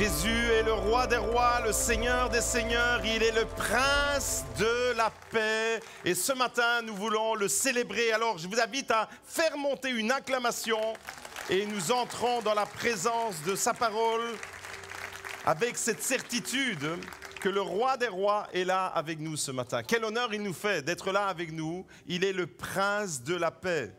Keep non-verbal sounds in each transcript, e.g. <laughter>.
Jésus est le roi des rois, le seigneur des seigneurs, il est le prince de la paix. Et ce matin, nous voulons le célébrer. Alors, je vous invite à faire monter une acclamation et nous entrons dans la présence de sa parole avec cette certitude que le roi des rois est là avec nous ce matin. Quel honneur il nous fait d'être là avec nous. Il est le prince de la paix.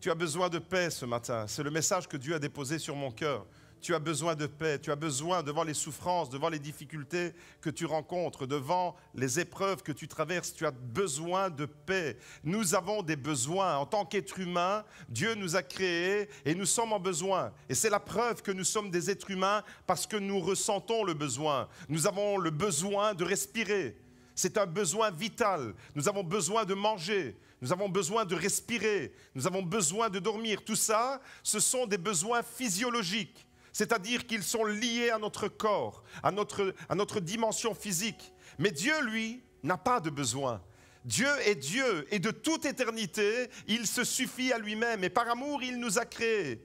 Tu as besoin de paix ce matin. C'est le message que Dieu a déposé sur mon cœur. Tu as besoin de paix, tu as besoin devant les souffrances, devant les difficultés que tu rencontres, devant les épreuves que tu traverses, tu as besoin de paix. Nous avons des besoins. En tant qu'être humain, Dieu nous a créés et nous sommes en besoin. Et c'est la preuve que nous sommes des êtres humains parce que nous ressentons le besoin. Nous avons le besoin de respirer. C'est un besoin vital. Nous avons besoin de manger. Nous avons besoin de respirer. Nous avons besoin de dormir. Tout ça, ce sont des besoins physiologiques c'est-à-dire qu'ils sont liés à notre corps, à notre, à notre dimension physique. Mais Dieu, lui, n'a pas de besoin. Dieu est Dieu et de toute éternité, il se suffit à lui-même et par amour, il nous a créés.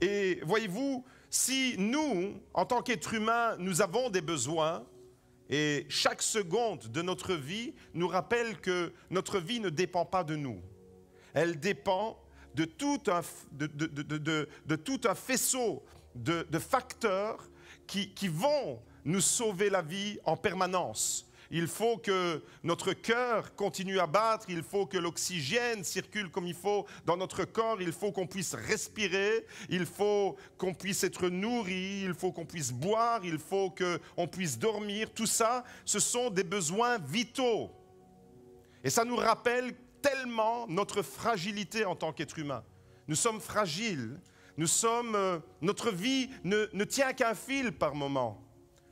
Et voyez-vous, si nous, en tant qu'êtres humains, nous avons des besoins, et chaque seconde de notre vie nous rappelle que notre vie ne dépend pas de nous. Elle dépend de tout un, de, de tout un faisceau de, facteurs qui, vont nous sauver la vie en permanence. Il faut que notre cœur continue à battre, il faut que l'oxygène circule comme il faut dans notre corps, il faut qu'on puisse respirer, il faut qu'on puisse être nourri, il faut qu'on puisse boire, il faut qu'on puisse dormir. Tout ça, ce sont des besoins vitaux. Et ça nous rappelle tellement notre fragilité en tant qu'être humain. Nous sommes fragiles, nous sommes, euh, notre vie ne, ne tient qu'un fil par moment.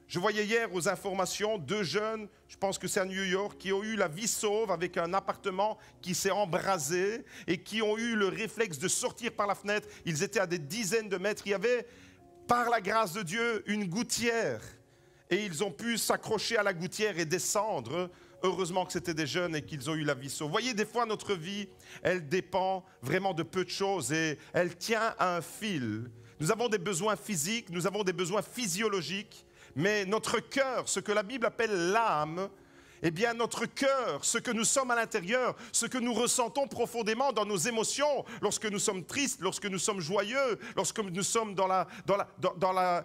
Je voyais hier aux informations deux jeunes, je pense que c'est à New York, qui ont eu la vie sauve avec un appartement qui s'est embrasé et qui ont eu le réflexe de sortir par la fenêtre. Ils étaient à des dizaines de mètres. Il y avait, par la grâce de Dieu, une gouttière. Et ils ont pu s'accrocher à la gouttière et descendre Heureusement que c'était des jeunes et qu'ils ont eu la vie sauve. Vous voyez, des fois, notre vie, elle dépend vraiment de peu de choses et elle tient à un fil. Nous avons des besoins physiques, nous avons des besoins physiologiques, mais notre cœur, ce que la Bible appelle l'âme, eh bien notre cœur, ce que nous sommes à l'intérieur, ce que nous ressentons profondément dans nos émotions, lorsque nous sommes tristes, lorsque nous sommes joyeux, lorsque nous sommes dans la,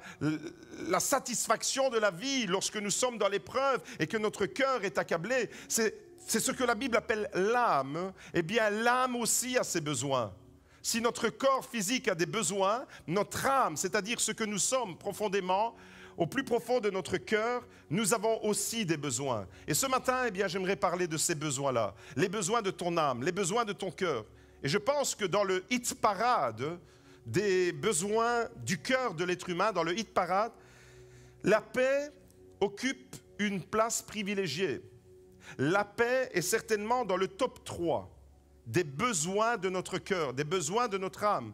satisfaction de la vie, lorsque nous sommes dans l'épreuve et que notre cœur est accablé, c'est ce que la Bible appelle l'âme. Eh bien l'âme aussi a ses besoins. Si notre corps physique a des besoins, notre âme, c'est-à-dire ce que nous sommes profondément, au plus profond de notre cœur, nous avons aussi des besoins. Et ce matin, eh bien, j'aimerais parler de ces besoins-là, les besoins de ton âme, les besoins de ton cœur. Et je pense que dans le hit parade des besoins du cœur de l'être humain, dans le hit parade, la paix occupe une place privilégiée. La paix est certainement dans le top 3 des besoins de notre cœur, des besoins de notre âme.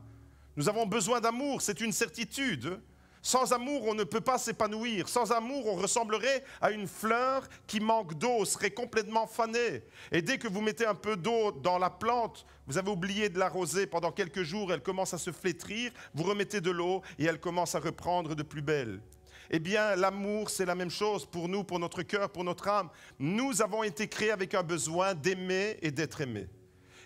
Nous avons besoin d'amour, c'est une certitude. Sans amour, on ne peut pas s'épanouir. Sans amour, on ressemblerait à une fleur qui manque d'eau, serait complètement fanée. Et dès que vous mettez un peu d'eau dans la plante, vous avez oublié de l'arroser pendant quelques jours, elle commence à se flétrir, vous remettez de l'eau et elle commence à reprendre de plus belle. Eh bien, l'amour, c'est la même chose pour nous, pour notre cœur, pour notre âme. Nous avons été créés avec un besoin d'aimer et d'être aimés.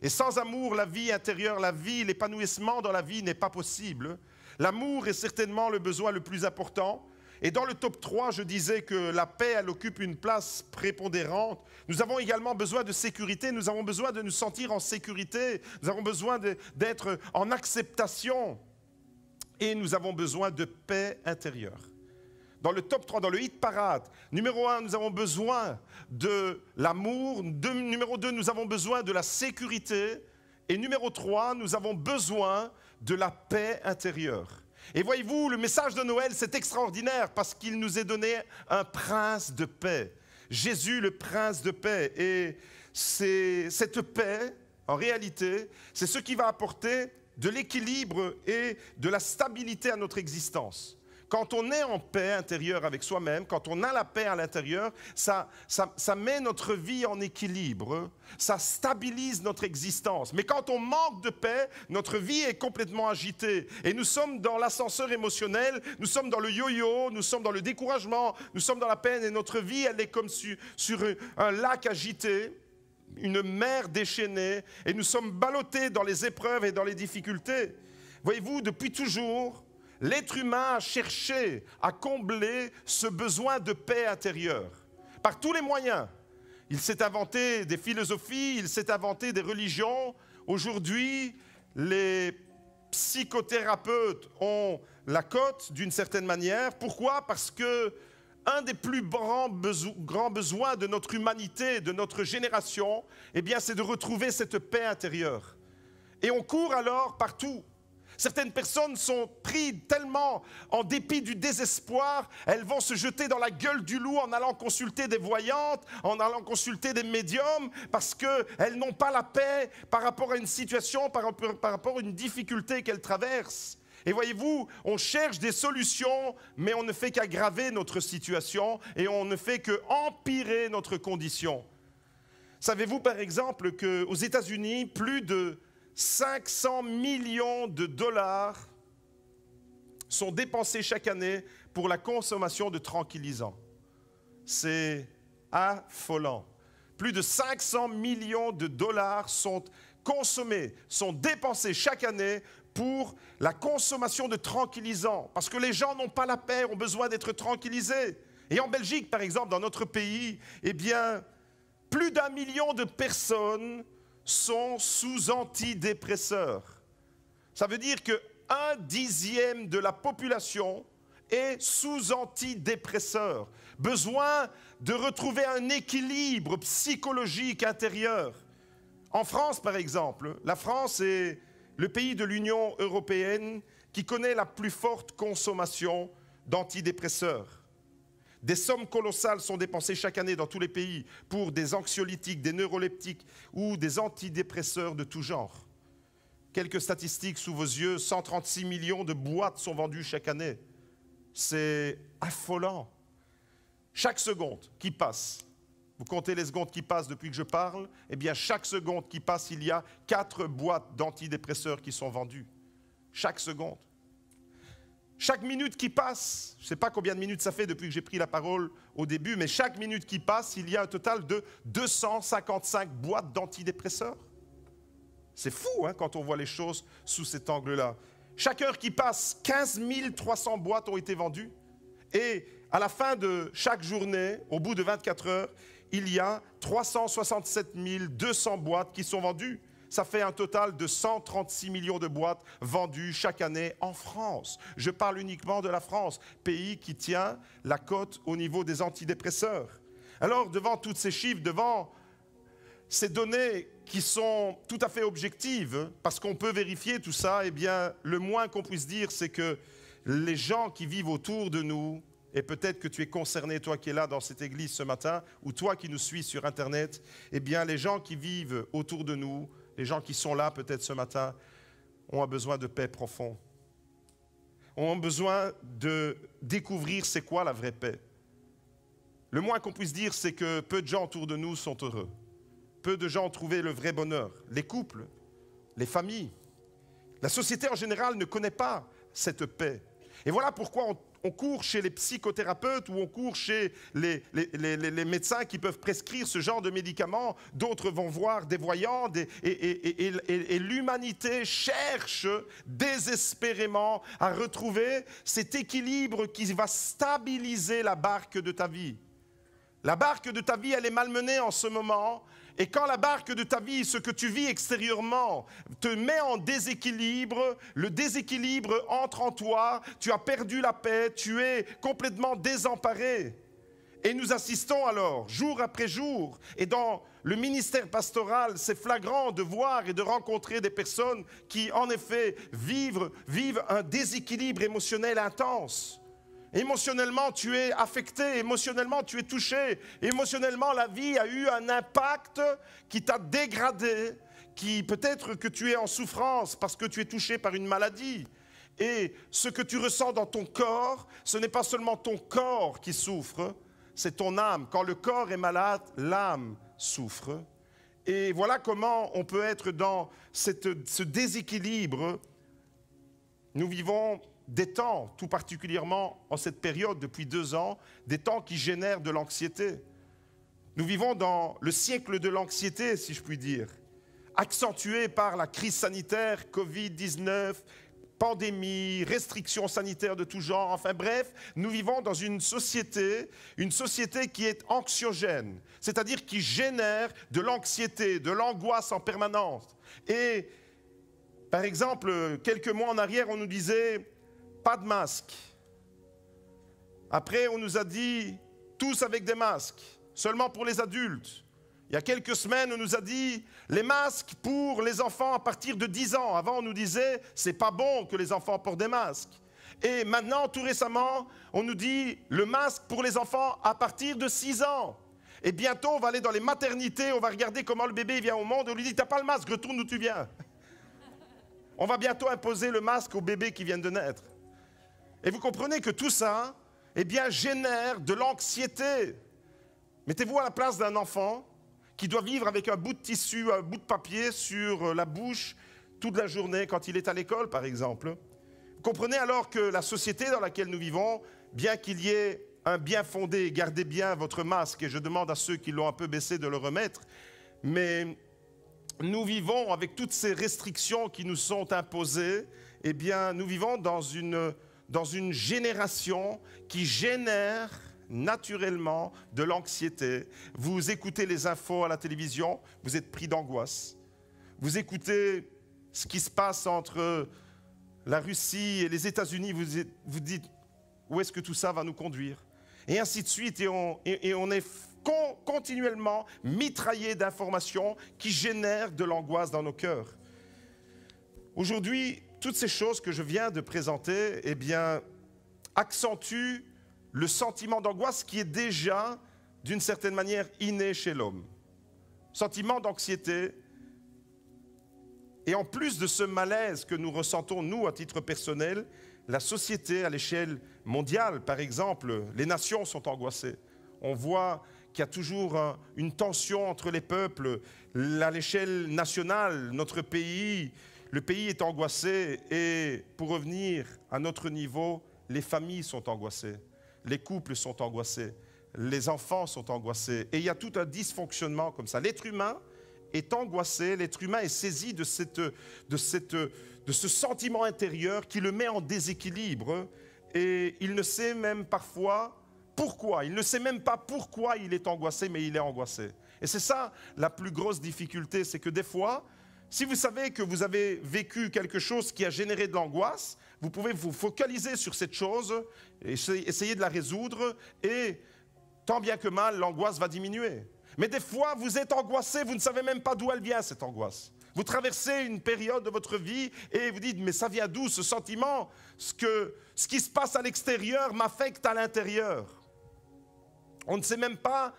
Et sans amour, la vie intérieure, la vie, l'épanouissement dans la vie n'est pas possible. L'amour est certainement le besoin le plus important. Et dans le top 3, je disais que la paix, elle occupe une place prépondérante. Nous avons également besoin de sécurité, nous avons besoin de nous sentir en sécurité, nous avons besoin d'être en acceptation et nous avons besoin de paix intérieure. Dans le top 3, dans le hit parade, numéro 1, nous avons besoin de l'amour, numéro 2, nous avons besoin de la sécurité et numéro 3, nous avons besoin de la paix intérieure. Et voyez-vous, le message de Noël, c'est extraordinaire parce qu'il nous est donné un prince de paix. Jésus, le prince de paix. Et c'est cette paix, en réalité, c'est ce qui va apporter de l'équilibre et de la stabilité à notre existence. Quand on est en paix intérieure avec soi-même, quand on a la paix à l'intérieur, ça, ça, met notre vie en équilibre, ça stabilise notre existence. Mais quand on manque de paix, notre vie est complètement agitée. Et nous sommes dans l'ascenseur émotionnel, nous sommes dans le yo-yo, nous sommes dans le découragement, nous sommes dans la peine et notre vie, elle est comme sur un lac agité une mer déchaînée et nous sommes ballottés dans les épreuves et dans les difficultés. Voyez-vous, depuis toujours, l'être humain a cherché à combler ce besoin de paix intérieure par tous les moyens. Il s'est inventé des philosophies, il s'est inventé des religions. Aujourd'hui, les psychothérapeutes ont la cote d'une certaine manière. Pourquoi? Parce que un des plus grands, besoins de notre humanité, de notre génération, eh c'est de retrouver cette paix intérieure. Et on court alors partout. Certaines personnes sont prises tellement en dépit du désespoir, elles vont se jeter dans la gueule du loup en allant consulter des voyantes, en allant consulter des médiums, parce qu'elles n'ont pas la paix par rapport à une situation, par, rapport à une difficulté qu'elles traversent. Et voyez-vous, on cherche des solutions, mais on ne fait qu'aggraver notre situation et on ne fait qu'empirer notre condition. Savez-vous par exemple qu'aux États-Unis, plus de 500 millions de dollars sont dépensés chaque année pour la consommation de tranquillisants. C'est affolant. Plus de 500 millions de dollars sont consommés, sont dépensés chaque année pour la consommation de tranquillisants. Parce que les gens n'ont pas la paix, ont besoin d'être tranquillisés. Et en Belgique, par exemple, dans notre pays, eh bien, plus d'un million de personnes sont sous antidépresseurs. Ça veut dire que un dixième de la population est sous antidépresseurs. Besoin de retrouver un équilibre psychologique intérieur. En France, par exemple, la France est le pays de l'Union européenne qui connaît la plus forte consommation d'antidépresseurs. Des sommes colossales sont dépensées chaque année dans tous les pays pour des anxiolytiques, des neuroleptiques ou des antidépresseurs de tout genre. Quelques statistiques sous vos yeux, 136 millions de boîtes sont vendues chaque année. C'est affolant. Chaque seconde qui passe, vous comptez les secondes qui passent depuis que je parle, eh bien chaque seconde qui passe, il y a quatre boîtes d'antidépresseurs qui sont vendues. Chaque seconde. Chaque minute qui passe, je ne sais pas combien de minutes ça fait depuis que j'ai pris la parole au début, mais chaque minute qui passe, il y a un total de 255 boîtes d'antidépresseurs. C'est fou hein, quand on voit les choses sous cet angle-là. Chaque heure qui passe, 15 300 boîtes ont été vendues. Et à la fin de chaque journée, au bout de 24 heures, il y a 367 200 boîtes qui sont vendues ça fait un total de 136 millions de boîtes vendues chaque année en France. Je parle uniquement de la France, pays qui tient la cote au niveau des antidépresseurs. Alors, devant tous ces chiffres, devant ces données qui sont tout à fait objectives, parce qu'on peut vérifier tout ça, eh bien, le moins qu'on puisse dire, c'est que les gens qui vivent autour de nous, et peut-être que tu es concerné, toi qui es là dans cette église ce matin, ou toi qui nous suis sur Internet, eh bien, les gens qui vivent autour de nous les gens qui sont là peut-être ce matin ont besoin de paix profond. Ont besoin de découvrir c'est quoi la vraie paix. Le moins qu'on puisse dire, c'est que peu de gens autour de nous sont heureux. Peu de gens ont trouvé le vrai bonheur. Les couples, les familles. La société en général ne connaît pas cette paix. Et voilà pourquoi on on court chez les psychothérapeutes ou on court chez les, médecins qui peuvent prescrire ce genre de médicaments. D'autres vont voir des voyants et, l'humanité cherche désespérément à retrouver cet équilibre qui va stabiliser la barque de ta vie. La barque de ta vie, elle est malmenée en ce moment et quand la barque de ta vie, ce que tu vis extérieurement, te met en déséquilibre, le déséquilibre entre en toi, tu as perdu la paix, tu es complètement désemparé. Et nous assistons alors, jour après jour, et dans le ministère pastoral, c'est flagrant de voir et de rencontrer des personnes qui, en effet, vivent, vivent un déséquilibre émotionnel intense. Émotionnellement, tu es affecté, émotionnellement, tu es touché, émotionnellement, la vie a eu un impact qui t'a dégradé, qui peut-être que tu es en souffrance parce que tu es touché par une maladie. Et ce que tu ressens dans ton corps, ce n'est pas seulement ton corps qui souffre, c'est ton âme. Quand le corps est malade, l'âme souffre. Et voilà comment on peut être dans ce déséquilibre. Nous vivons des temps, tout particulièrement en cette période depuis deux ans, des temps qui génèrent de l'anxiété. Nous vivons dans le siècle de l'anxiété, si je puis dire, accentué par la crise sanitaire, Covid-19, pandémie, restrictions sanitaires de tout genre, enfin bref, nous vivons dans une société, une société qui est anxiogène, c'est-à-dire qui génère de l'anxiété, de l'angoisse en permanence. Et par exemple, quelques mois en arrière, on nous disait pas de masque. Après, on nous a dit tous avec des masques, seulement pour les adultes. Il y a quelques semaines, on nous a dit les masques pour les enfants à partir de 10 ans. Avant, on nous disait c'est pas bon que les enfants portent des masques. Et maintenant, tout récemment, on nous dit le masque pour les enfants à partir de 6 ans. Et bientôt, on va aller dans les maternités, on va regarder comment le bébé vient au monde. On lui dit T'as pas le masque, retourne d'où tu viens. On va bientôt imposer le masque aux bébés qui viennent de naître. Et vous comprenez que tout ça, eh bien, génère de l'anxiété. Mettez-vous à la place d'un enfant qui doit vivre avec un bout de tissu, un bout de papier sur euh, la bouche toute la journée quand il est à l'école, par exemple. Vous comprenez alors que la société dans laquelle nous vivons, bien qu'il y ait un bien fondé, gardez bien votre masque, et je demande à ceux qui l'ont un peu baissé de le remettre, mais nous vivons avec toutes ces restrictions qui nous sont imposées, eh bien, nous vivons dans une, dans une génération qui génère naturellement de l'anxiété. Vous écoutez les infos à la télévision, vous êtes pris d'angoisse. Vous écoutez ce qui se passe entre la Russie et les États-Unis, vous vous dites où est-ce que tout ça va nous conduire? Et ainsi de suite, et on, est continuellement mitraillé d'informations qui génèrent de l'angoisse dans nos cœurs. Aujourd'hui, toutes ces choses que je viens de présenter, eh accentuent le sentiment d'angoisse qui est déjà, d'une certaine manière, inné chez l'homme. Sentiment d'anxiété. Et en plus de ce malaise que nous ressentons, nous, à titre personnel, la société à l'échelle mondiale, par exemple, les nations sont angoissées. On voit qu'il y a toujours une tension entre les peuples. À l'échelle nationale, notre pays, le pays est angoissé. Et pour revenir à notre niveau, les familles sont angoissées les couples sont angoissés, les enfants sont angoissés, et il y a tout un dysfonctionnement comme ça. L'être humain est angoissé, l'être humain est saisi de, cette, de, cette, de ce sentiment intérieur qui le met en déséquilibre, et il ne sait même parfois pourquoi, il ne sait même pas pourquoi il est angoissé, mais il est angoissé. Et c'est ça la plus grosse difficulté, c'est que des fois, si vous savez que vous avez vécu quelque chose qui a généré de l'angoisse, vous pouvez vous focaliser sur cette chose, essayer de la résoudre, et tant bien que mal, l'angoisse va diminuer. Mais des fois, vous êtes angoissé, vous ne savez même pas d'où elle vient, cette angoisse. Vous traversez une période de votre vie et vous dites, mais ça vient d'où ce sentiment? Ce, que, ce qui se passe à l'extérieur m'affecte à l'intérieur. On ne sait même pas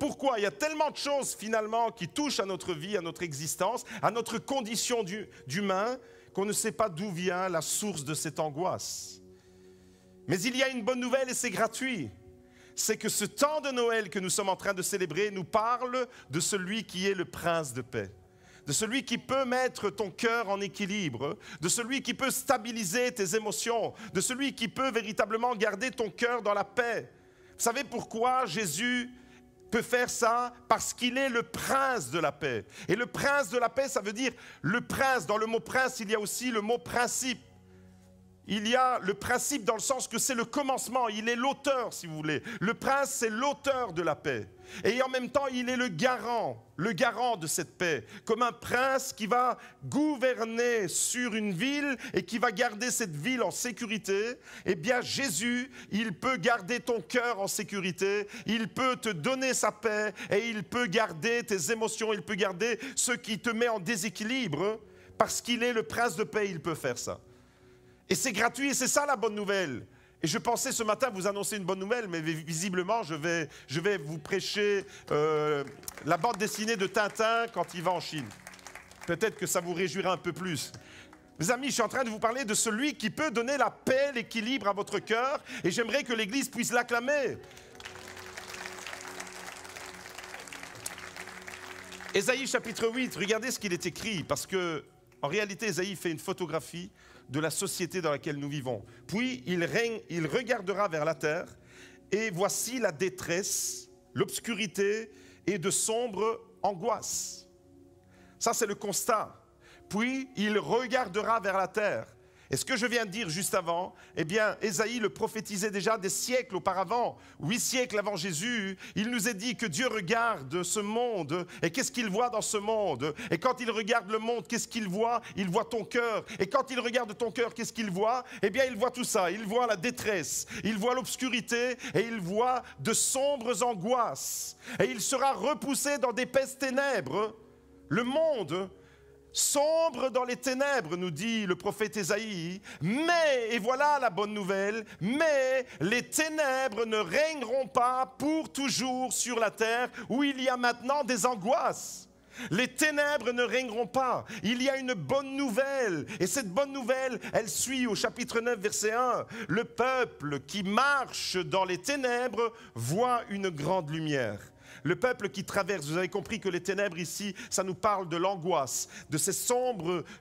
pourquoi. Il y a tellement de choses finalement qui touchent à notre vie, à notre existence, à notre condition d'humain, qu'on ne sait pas d'où vient la source de cette angoisse. Mais il y a une bonne nouvelle et c'est gratuit. C'est que ce temps de Noël que nous sommes en train de célébrer nous parle de celui qui est le prince de paix de celui qui peut mettre ton cœur en équilibre, de celui qui peut stabiliser tes émotions, de celui qui peut véritablement garder ton cœur dans la paix. Vous savez pourquoi Jésus peut faire ça parce qu'il est le prince de la paix. Et le prince de la paix, ça veut dire le prince. Dans le mot prince, il y a aussi le mot principe il y a le principe dans le sens que c'est le commencement, il est l'auteur si vous voulez. Le prince, c'est l'auteur de la paix. Et en même temps, il est le garant, le garant de cette paix, comme un prince qui va gouverner sur une ville et qui va garder cette ville en sécurité. Eh bien, Jésus, il peut garder ton cœur en sécurité, il peut te donner sa paix et il peut garder tes émotions, il peut garder ce qui te met en déséquilibre, parce qu'il est le prince de paix, il peut faire ça. Et c'est gratuit, et c'est ça la bonne nouvelle. Et je pensais ce matin vous annoncer une bonne nouvelle, mais visiblement, je vais, vous prêcher euh, la bande dessinée de Tintin quand il va en Chine. Peut-être que ça vous réjouira un peu plus. Mes amis, je suis en train de vous parler de celui qui peut donner la paix, l'équilibre à votre cœur, et j'aimerais que l'Église puisse l'acclamer. Ésaïe chapitre 8, regardez ce qu'il est écrit, parce que en réalité, Ésaïe fait une photographie de la société dans laquelle nous vivons. Puis il, il regardera vers la terre, et voici la détresse, l'obscurité et de sombres angoisses. Ça, c'est le constat. Puis il regardera vers la terre et ce que je viens de dire juste avant, eh bien, Ésaïe le prophétisait déjà des siècles auparavant, huit siècles avant Jésus. Il nous a dit que Dieu regarde ce monde et qu'est-ce qu'il voit dans ce monde? Et quand il regarde le monde, qu'est-ce qu'il voit? Il voit ton cœur. Et quand il regarde ton cœur, qu'est-ce qu'il voit? Eh bien, il voit tout ça. Il voit la détresse, il voit l'obscurité et il voit de sombres angoisses. Et il sera repoussé dans d'épaisses ténèbres. Le monde sombre dans les ténèbres, nous dit le prophète Ésaïe. Mais, et voilà la bonne nouvelle, mais les ténèbres ne régneront pas pour toujours sur la terre où il y a maintenant des angoisses. Les ténèbres ne régneront pas. Il y a une bonne nouvelle. Et cette bonne nouvelle, elle suit au chapitre 9, verset 1. Le peuple qui marche dans les ténèbres voit une grande lumière. Le peuple qui traverse, vous avez compris que les ténèbres ici, ça nous parle de l'angoisse, de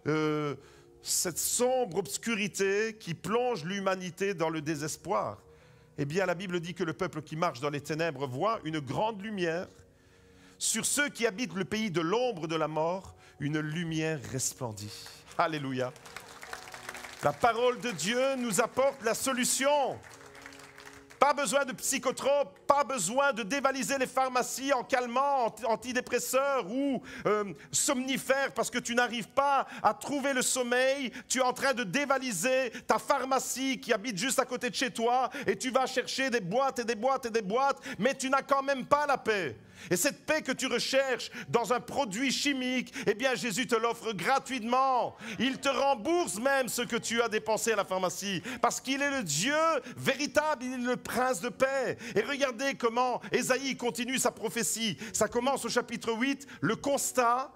euh, cette sombre obscurité qui plonge l'humanité dans le désespoir. Eh bien, la Bible dit que le peuple qui marche dans les ténèbres voit une grande lumière. Sur ceux qui habitent le pays de l'ombre de la mort, une lumière resplendit. Alléluia. La parole de Dieu nous apporte la solution. Pas besoin de psychotropes, pas besoin de dévaliser les pharmacies en calmant, antidépresseurs ou euh, somnifères parce que tu n'arrives pas à trouver le sommeil. Tu es en train de dévaliser ta pharmacie qui habite juste à côté de chez toi et tu vas chercher des boîtes et des boîtes et des boîtes, mais tu n'as quand même pas la paix. Et cette paix que tu recherches dans un produit chimique, eh bien Jésus te l'offre gratuitement. Il te rembourse même ce que tu as dépensé à la pharmacie. Parce qu'il est le Dieu véritable, il est le prince de paix. Et regardez comment Ésaïe continue sa prophétie. Ça commence au chapitre 8, le constat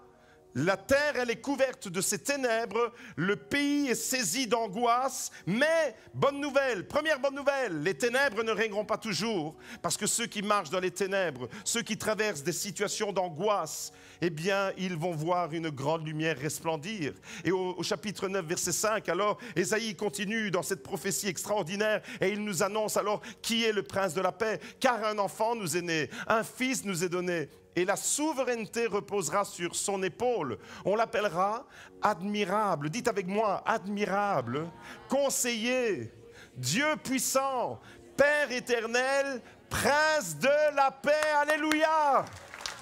la terre, elle est couverte de ces ténèbres, le pays est saisi d'angoisse, mais bonne nouvelle, première bonne nouvelle, les ténèbres ne régneront pas toujours, parce que ceux qui marchent dans les ténèbres, ceux qui traversent des situations d'angoisse, eh bien, ils vont voir une grande lumière resplendir. Et au, chapitre 9, verset 5, alors, Ésaïe continue dans cette prophétie extraordinaire, et il nous annonce alors qui est le prince de la paix, car un enfant nous est né, un fils nous est donné, et la souveraineté reposera sur son épaule. On l'appellera admirable. Dites avec moi, admirable, conseiller, Dieu puissant, Père éternel, prince de la paix. Alléluia.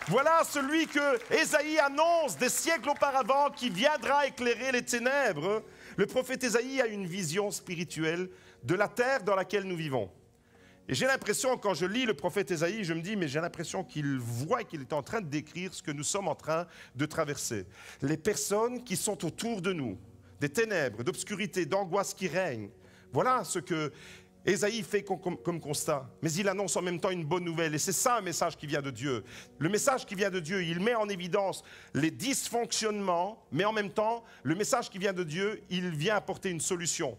Voilà celui que Ésaïe annonce des siècles auparavant qui viendra éclairer les ténèbres. Le prophète Ésaïe a une vision spirituelle de la terre dans laquelle nous vivons. Et j'ai l'impression, quand je lis le prophète Ésaïe, je me dis, mais j'ai l'impression qu'il voit qu'il est en train de décrire ce que nous sommes en train de traverser. Les personnes qui sont autour de nous, des ténèbres, d'obscurité, d'angoisse qui règnent. Voilà ce que Ésaïe fait comme, comme, constat. Mais il annonce en même temps une bonne nouvelle. Et c'est ça un message qui vient de Dieu. Le message qui vient de Dieu, il met en évidence les dysfonctionnements, mais en même temps, le message qui vient de Dieu, il vient apporter une solution.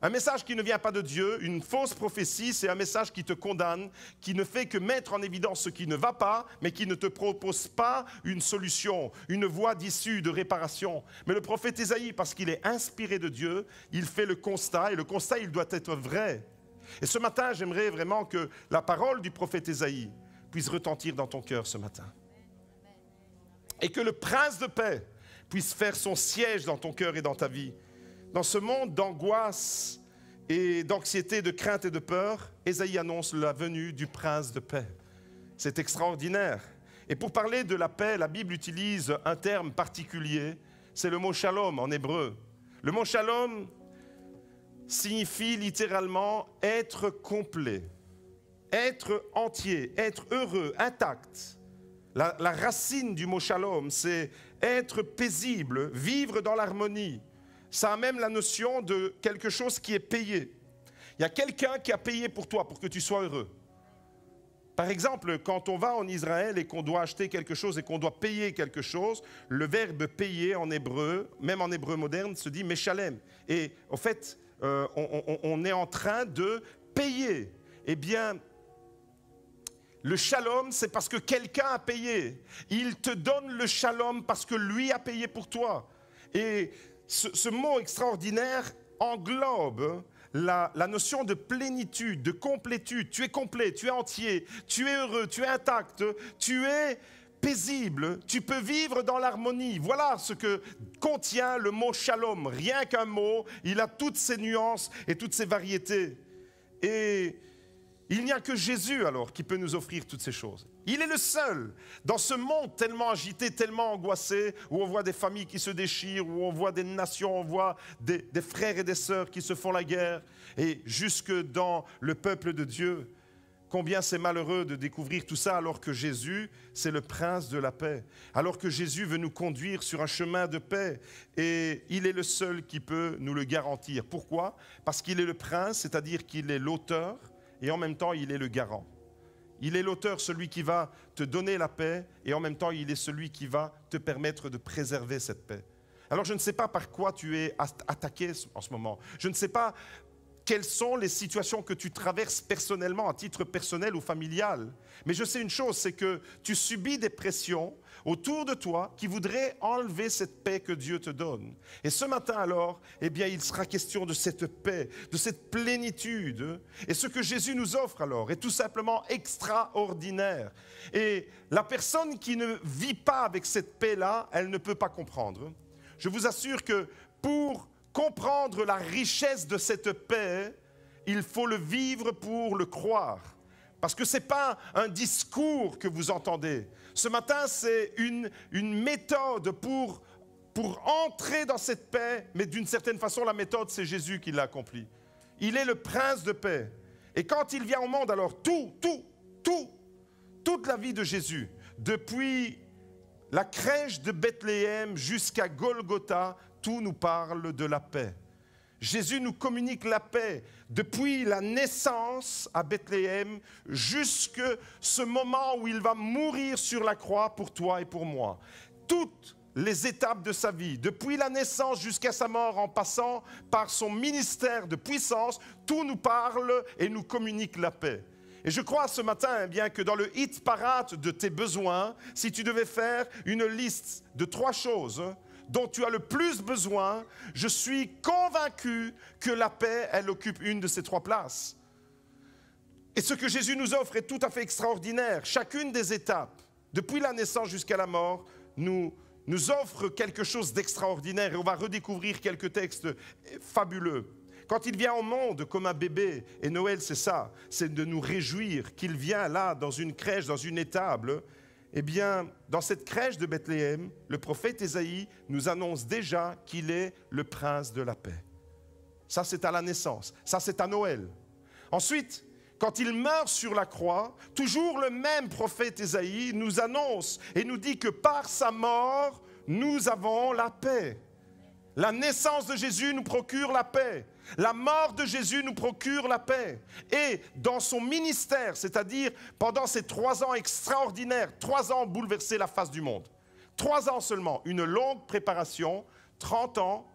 Un message qui ne vient pas de Dieu, une fausse prophétie, c'est un message qui te condamne, qui ne fait que mettre en évidence ce qui ne va pas, mais qui ne te propose pas une solution, une voie d'issue, de réparation. Mais le prophète Isaïe, parce qu'il est inspiré de Dieu, il fait le constat, et le constat, il doit être vrai. Et ce matin, j'aimerais vraiment que la parole du prophète Isaïe puisse retentir dans ton cœur ce matin. Et que le prince de paix puisse faire son siège dans ton cœur et dans ta vie. Dans ce monde d'angoisse et d'anxiété, de crainte et de peur, Ésaïe annonce la venue du prince de paix. C'est extraordinaire. Et pour parler de la paix, la Bible utilise un terme particulier, c'est le mot shalom en hébreu. Le mot shalom signifie littéralement être complet, être entier, être heureux, intact. La, la racine du mot shalom, c'est être paisible, vivre dans l'harmonie, ça a même la notion de quelque chose qui est payé. Il y a quelqu'un qui a payé pour toi pour que tu sois heureux. Par exemple, quand on va en Israël et qu'on doit acheter quelque chose et qu'on doit payer quelque chose, le verbe payer en hébreu, même en hébreu moderne, se dit meshalem. Et en fait, euh, on, est en train de payer. Eh bien, le shalom, c'est parce que quelqu'un a payé. Il te donne le shalom parce que lui a payé pour toi. Et ce mot extraordinaire englobe la, notion de plénitude, de complétude. Tu es complet, tu es entier, tu es heureux, tu es intact, tu es paisible, tu peux vivre dans l'harmonie. Voilà ce que contient le mot shalom. Rien qu'un mot, il a toutes ses nuances et toutes ses variétés. Et il n'y a que Jésus alors qui peut nous offrir toutes ces choses. Il est le seul dans ce monde tellement agité, tellement angoissé, où on voit des familles qui se déchirent, où on voit des nations, on voit des, frères et des sœurs qui se font la guerre, et jusque dans le peuple de Dieu. Combien c'est malheureux de découvrir tout ça alors que Jésus, c'est le prince de la paix, alors que Jésus veut nous conduire sur un chemin de paix et il est le seul qui peut nous le garantir. Pourquoi? Parce qu'il est le prince, c'est-à-dire qu'il est l'auteur et en même temps il est le garant. Il est l'auteur, celui qui va te donner la paix, et en même temps, il est celui qui va te permettre de préserver cette paix. Alors, je ne sais pas par quoi tu es attaqué en ce moment. Je ne sais pas quelles sont les situations que tu traverses personnellement, à titre personnel ou familial. Mais je sais une chose, c'est que tu subis des pressions autour de toi qui voudraient enlever cette paix que Dieu te donne. Et ce matin alors, eh bien, il sera question de cette paix, de cette plénitude. Et ce que Jésus nous offre alors est tout simplement extraordinaire. Et la personne qui ne vit pas avec cette paix-là, elle ne peut pas comprendre. Je vous assure que pour comprendre la richesse de cette paix, il faut le vivre pour le croire. Parce que ce n'est pas un discours que vous entendez. Ce matin, c'est une, méthode pour, pour entrer dans cette paix, mais d'une certaine façon, la méthode, c'est Jésus qui l'a accomplie. Il est le prince de paix. Et quand il vient au monde, alors tout, tout, tout, toute la vie de Jésus, depuis la crèche de Bethléem jusqu'à Golgotha, tout nous parle de la paix. Jésus nous communique la paix depuis la naissance à Bethléem jusque ce moment où il va mourir sur la croix pour toi et pour moi. Toutes les étapes de sa vie, depuis la naissance jusqu'à sa mort, en passant par son ministère de puissance, tout nous parle et nous communique la paix. Et je crois ce matin eh bien que dans le hit parade de tes besoins, si tu devais faire une liste de trois choses, dont tu as le plus besoin, je suis convaincu que la paix, elle occupe une de ces trois places. Et ce que Jésus nous offre est tout à fait extraordinaire. Chacune des étapes, depuis la naissance jusqu'à la mort, nous, offre quelque chose d'extraordinaire et on va redécouvrir quelques textes fabuleux. Quand il vient au monde comme un bébé, et Noël c'est ça, c'est de nous réjouir qu'il vient là dans une crèche, dans une étable, eh bien, dans cette crèche de Bethléem, le prophète Ésaïe nous annonce déjà qu'il est le prince de la paix. Ça, c'est à la naissance. Ça, c'est à Noël. Ensuite, quand il meurt sur la croix, toujours le même prophète Ésaïe nous annonce et nous dit que par sa mort, nous avons la paix. La naissance de Jésus nous procure la paix. La mort de Jésus nous procure la paix. Et dans son ministère, c'est-à-dire pendant ces trois ans extraordinaires, trois ans bouleversés la face du monde, trois ans seulement, une longue préparation, 30 ans,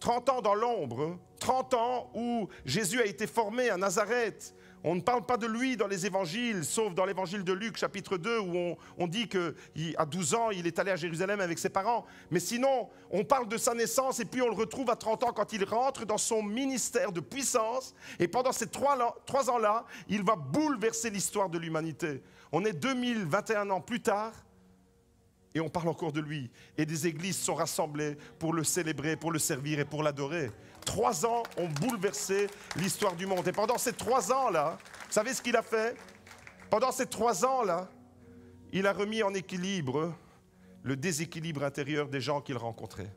30 ans dans l'ombre, 30 ans où Jésus a été formé à Nazareth, on ne parle pas de lui dans les évangiles, sauf dans l'évangile de Luc, chapitre 2, où on, dit qu'à 12 ans, il est allé à Jérusalem avec ses parents. Mais sinon, on parle de sa naissance et puis on le retrouve à 30 ans quand il rentre dans son ministère de puissance. Et pendant ces trois, trois ans-là, il va bouleverser l'histoire de l'humanité. On est 2021 ans plus tard et on parle encore de lui. Et des églises sont rassemblées pour le célébrer, pour le servir et pour l'adorer. Trois ans ont bouleversé l'histoire du monde. Et pendant ces trois ans-là, vous savez ce qu'il a fait? Pendant ces trois ans-là, il a remis en équilibre le déséquilibre intérieur des gens qu'il rencontrait.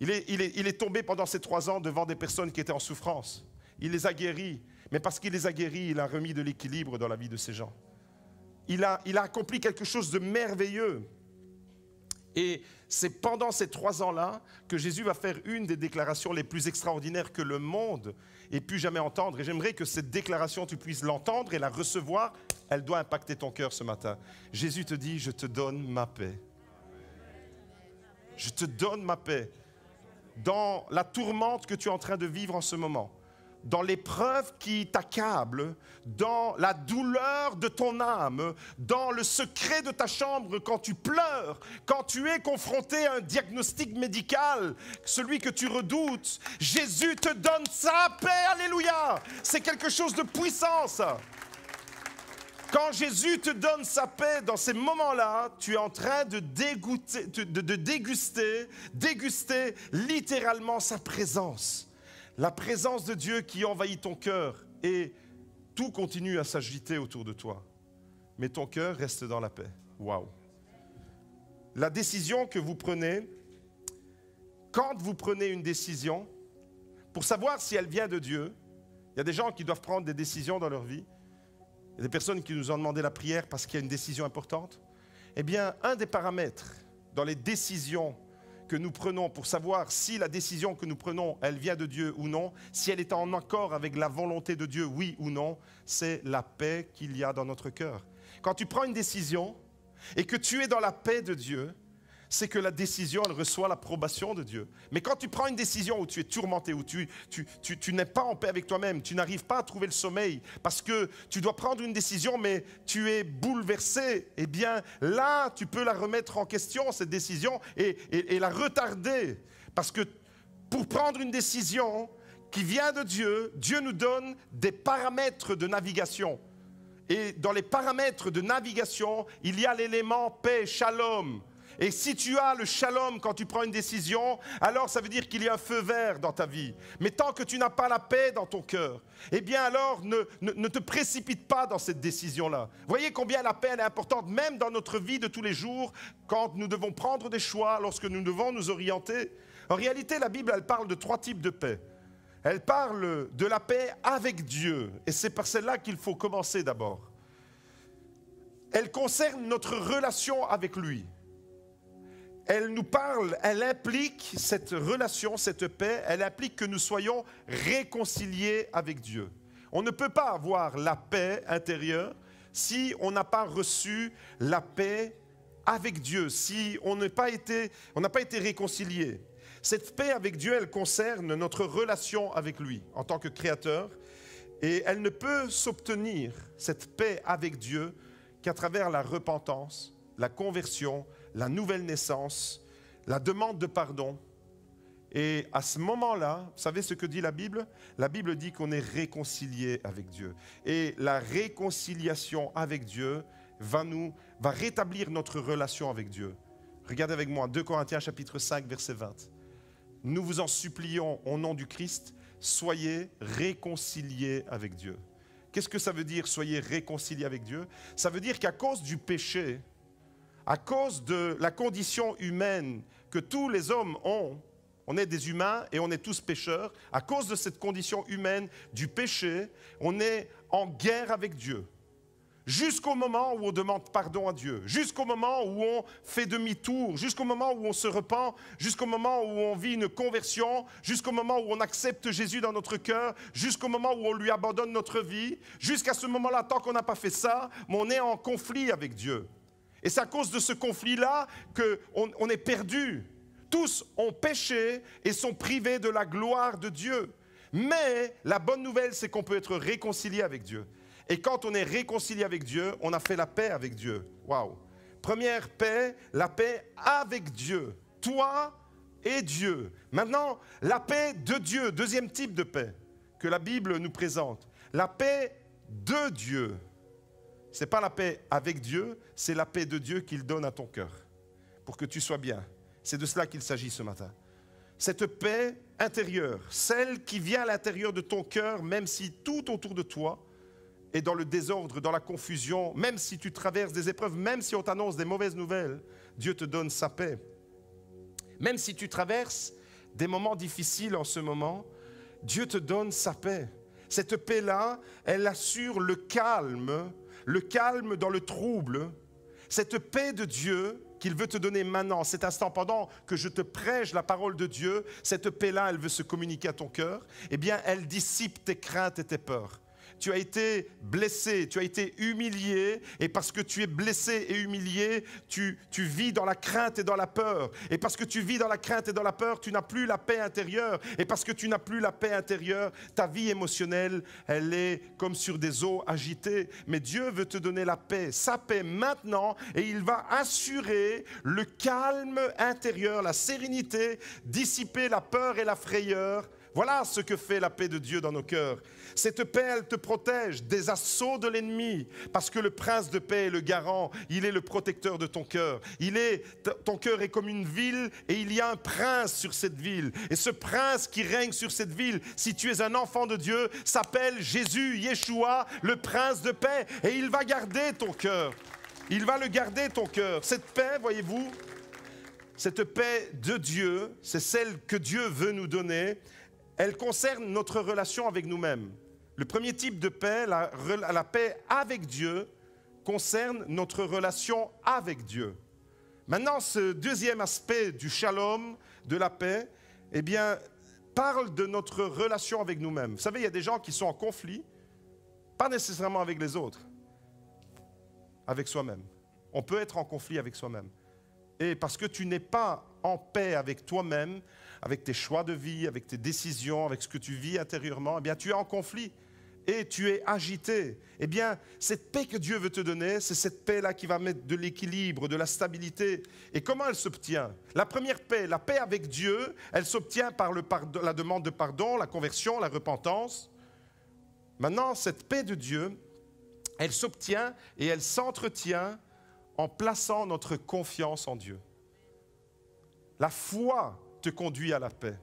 Il est, tombé pendant ces trois ans devant des personnes qui étaient en souffrance. Il les a guéris. Mais parce qu'il les a guéris, il a remis de l'équilibre dans la vie de ces gens. Il a accompli quelque chose de merveilleux. Et c'est pendant ces trois ans-là que Jésus va faire une des déclarations les plus extraordinaires que le monde ait pu jamais entendre. Et j'aimerais que cette déclaration, tu puisses l'entendre et la recevoir elle doit impacter ton cœur ce matin. Jésus te dit, je te donne ma paix. Je te donne ma paix. Dans la tourmente que tu es en train de vivre en ce moment, dans l'épreuve qui t'accable, dans la douleur de ton âme, dans le secret de ta chambre quand tu pleures, quand tu es confronté à un diagnostic médical, celui que tu redoutes, Jésus te donne sa paix, alléluia. C'est quelque chose de puissant ça. Quand Jésus te donne sa paix dans ces moments-là, tu es en train de, de déguster, déguster littéralement sa présence la présence de Dieu qui envahit ton cœur et tout continue à s'agiter autour de toi. Mais ton cœur reste dans la paix. Waouh. La décision que vous prenez, quand vous prenez une décision, pour savoir si elle vient de Dieu, il y a des gens qui doivent prendre des décisions dans leur vie. Il y a des personnes qui nous ont demandé la prière parce qu'il y a une décision importante. Eh bien, un des paramètres dans les décisions que nous prenons pour savoir si la décision que nous prenons, elle vient de Dieu ou non, si elle est en accord avec la volonté de Dieu, oui ou non, c'est la paix qu'il y a dans notre cœur. Quand tu prends une décision et que tu es dans la paix de Dieu, c'est que la décision, elle reçoit l'approbation de Dieu. Mais quand tu prends une décision où tu es tourmenté, où tu, tu, tu, n'es pas en paix avec toi-même, tu n'arrives pas à trouver le sommeil, parce que tu dois prendre une décision, mais tu es bouleversé, eh bien là, tu peux la remettre en question, cette décision, et, et, et la retarder. Parce que pour prendre une décision qui vient de Dieu, Dieu nous donne des paramètres de navigation. Et dans les paramètres de navigation, il y a l'élément paix, shalom. Et si tu as le shalom quand tu prends une décision, alors ça veut dire qu'il y a un feu vert dans ta vie. Mais tant que tu n'as pas la paix dans ton cœur, eh bien alors ne, ne, te précipite pas dans cette décision-là. Voyez combien la paix est importante, même dans notre vie de tous les jours, quand nous devons prendre des choix, lorsque nous devons nous orienter. En réalité, la Bible, elle parle de trois types de paix. Elle parle de la paix avec Dieu. Et c'est par celle-là qu'il faut commencer d'abord. Elle concerne notre relation avec lui elle nous parle, elle implique cette relation, cette paix, elle implique que nous soyons réconciliés avec Dieu. On ne peut pas avoir la paix intérieure si on n'a pas reçu la paix avec Dieu, si on n'a pas été, réconcilié. Cette paix avec Dieu, elle concerne notre relation avec lui en tant que créateur, et elle ne peut s'obtenir, cette paix avec Dieu, qu'à travers la repentance, la conversion, la nouvelle naissance, la demande de pardon. Et à ce moment-là, vous savez ce que dit la Bible? La Bible dit qu'on est réconcilié avec Dieu. Et la réconciliation avec Dieu va nous va rétablir notre relation avec Dieu. Regardez avec moi 2 Corinthiens chapitre 5 verset 20. Nous vous en supplions au nom du Christ, soyez réconciliés avec Dieu. Qu'est-ce que ça veut dire soyez réconciliés avec Dieu? Ça veut dire qu'à cause du péché, à cause de la condition humaine que tous les hommes ont, on est des humains et on est tous pécheurs, à cause de cette condition humaine du péché, on est en guerre avec Dieu. Jusqu'au moment où on demande pardon à Dieu, jusqu'au moment où on fait demi-tour, jusqu'au moment où on se repent, jusqu'au moment où on vit une conversion, jusqu'au moment où on accepte Jésus dans notre cœur, jusqu'au moment où on lui abandonne notre vie, jusqu'à ce moment-là, tant qu'on n'a pas fait ça, on est en conflit avec Dieu. Et c'est à cause de ce conflit-là qu'on on est perdu. Tous ont péché et sont privés de la gloire de Dieu. Mais la bonne nouvelle, c'est qu'on peut être réconcilié avec Dieu. Et quand on est réconcilié avec Dieu, on a fait la paix avec Dieu. Waouh! Première paix, la paix avec Dieu. Toi et Dieu. Maintenant, la paix de Dieu, deuxième type de paix que la Bible nous présente. La paix de Dieu. Ce n'est pas la paix avec Dieu, c'est la paix de Dieu qu'il donne à ton cœur pour que tu sois bien. C'est de cela qu'il s'agit ce matin. Cette paix intérieure, celle qui vient à l'intérieur de ton cœur, même si tout autour de toi est dans le désordre, dans la confusion, même si tu traverses des épreuves, même si on t'annonce des mauvaises nouvelles, Dieu te donne sa paix. Même si tu traverses des moments difficiles en ce moment, Dieu te donne sa paix. Cette paix-là, elle assure le calme le calme dans le trouble, cette paix de Dieu qu'il veut te donner maintenant, cet instant, pendant que je te prêche la parole de Dieu, cette paix-là, elle veut se communiquer à ton cœur, eh bien, elle dissipe tes craintes et tes peurs. Tu as été blessé, tu as été humilié, et parce que tu es blessé et humilié, tu, vis dans la crainte et dans la peur. Et parce que tu vis dans la crainte et dans la peur, tu n'as plus la paix intérieure. Et parce que tu n'as plus la paix intérieure, ta vie émotionnelle, elle est comme sur des eaux agitées. Mais Dieu veut te donner la paix, sa paix maintenant, et il va assurer le calme intérieur, la sérénité, dissiper la peur et la frayeur voilà ce que fait la paix de Dieu dans nos cœurs. Cette paix, elle te protège des assauts de l'ennemi, parce que le prince de paix est le garant, il est le protecteur de ton cœur. Il est, ton cœur est comme une ville et il y a un prince sur cette ville. Et ce prince qui règne sur cette ville, si tu es un enfant de Dieu, s'appelle Jésus, Yeshua, le prince de paix. Et il va garder ton cœur. Il va le garder ton cœur. Cette paix, voyez-vous, cette paix de Dieu, c'est celle que Dieu veut nous donner elle concerne notre relation avec nous-mêmes. Le premier type de paix, la, paix avec Dieu, concerne notre relation avec Dieu. Maintenant, ce deuxième aspect du shalom, de la paix, eh parle de notre relation avec nous-mêmes. Vous savez, il y a des gens qui sont en conflit, pas nécessairement avec les autres, avec soi-même. On peut être en conflit avec soi-même. Et parce que tu n'es pas en paix avec toi-même, avec tes choix de vie, avec tes décisions, avec ce que tu vis intérieurement, eh bien, tu es en conflit et tu es agité. Eh bien, cette paix que Dieu veut te donner, c'est cette paix-là qui va mettre de l'équilibre, de la stabilité. Et comment elle s'obtient? La première paix, la paix avec Dieu, elle s'obtient par la demande de pardon, la conversion, la repentance. Maintenant, cette paix de Dieu, elle s'obtient et elle s'entretient en plaçant notre confiance en Dieu. La foi te conduit à la paix.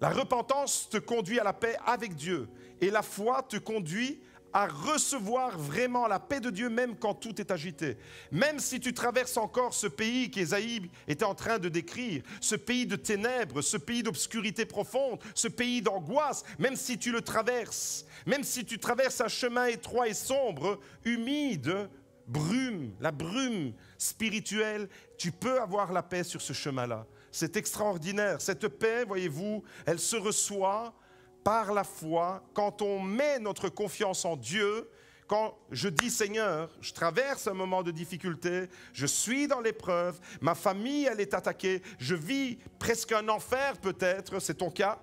La repentance te conduit à la paix avec Dieu. Et la foi te conduit à recevoir vraiment la paix de Dieu même quand tout est agité. Même si tu traverses encore ce pays qu'Ésaïe était en train de décrire, ce pays de ténèbres, ce pays d'obscurité profonde, ce pays d'angoisse, même si tu le traverses, même si tu traverses un chemin étroit et sombre, humide, brume, la brume spirituelle, tu peux avoir la paix sur ce chemin-là. C'est extraordinaire. Cette paix, voyez-vous, elle se reçoit par la foi quand on met notre confiance en Dieu. Quand je dis Seigneur, je traverse un moment de difficulté, je suis dans l'épreuve, ma famille, elle est attaquée, je vis presque un enfer peut-être, c'est ton cas.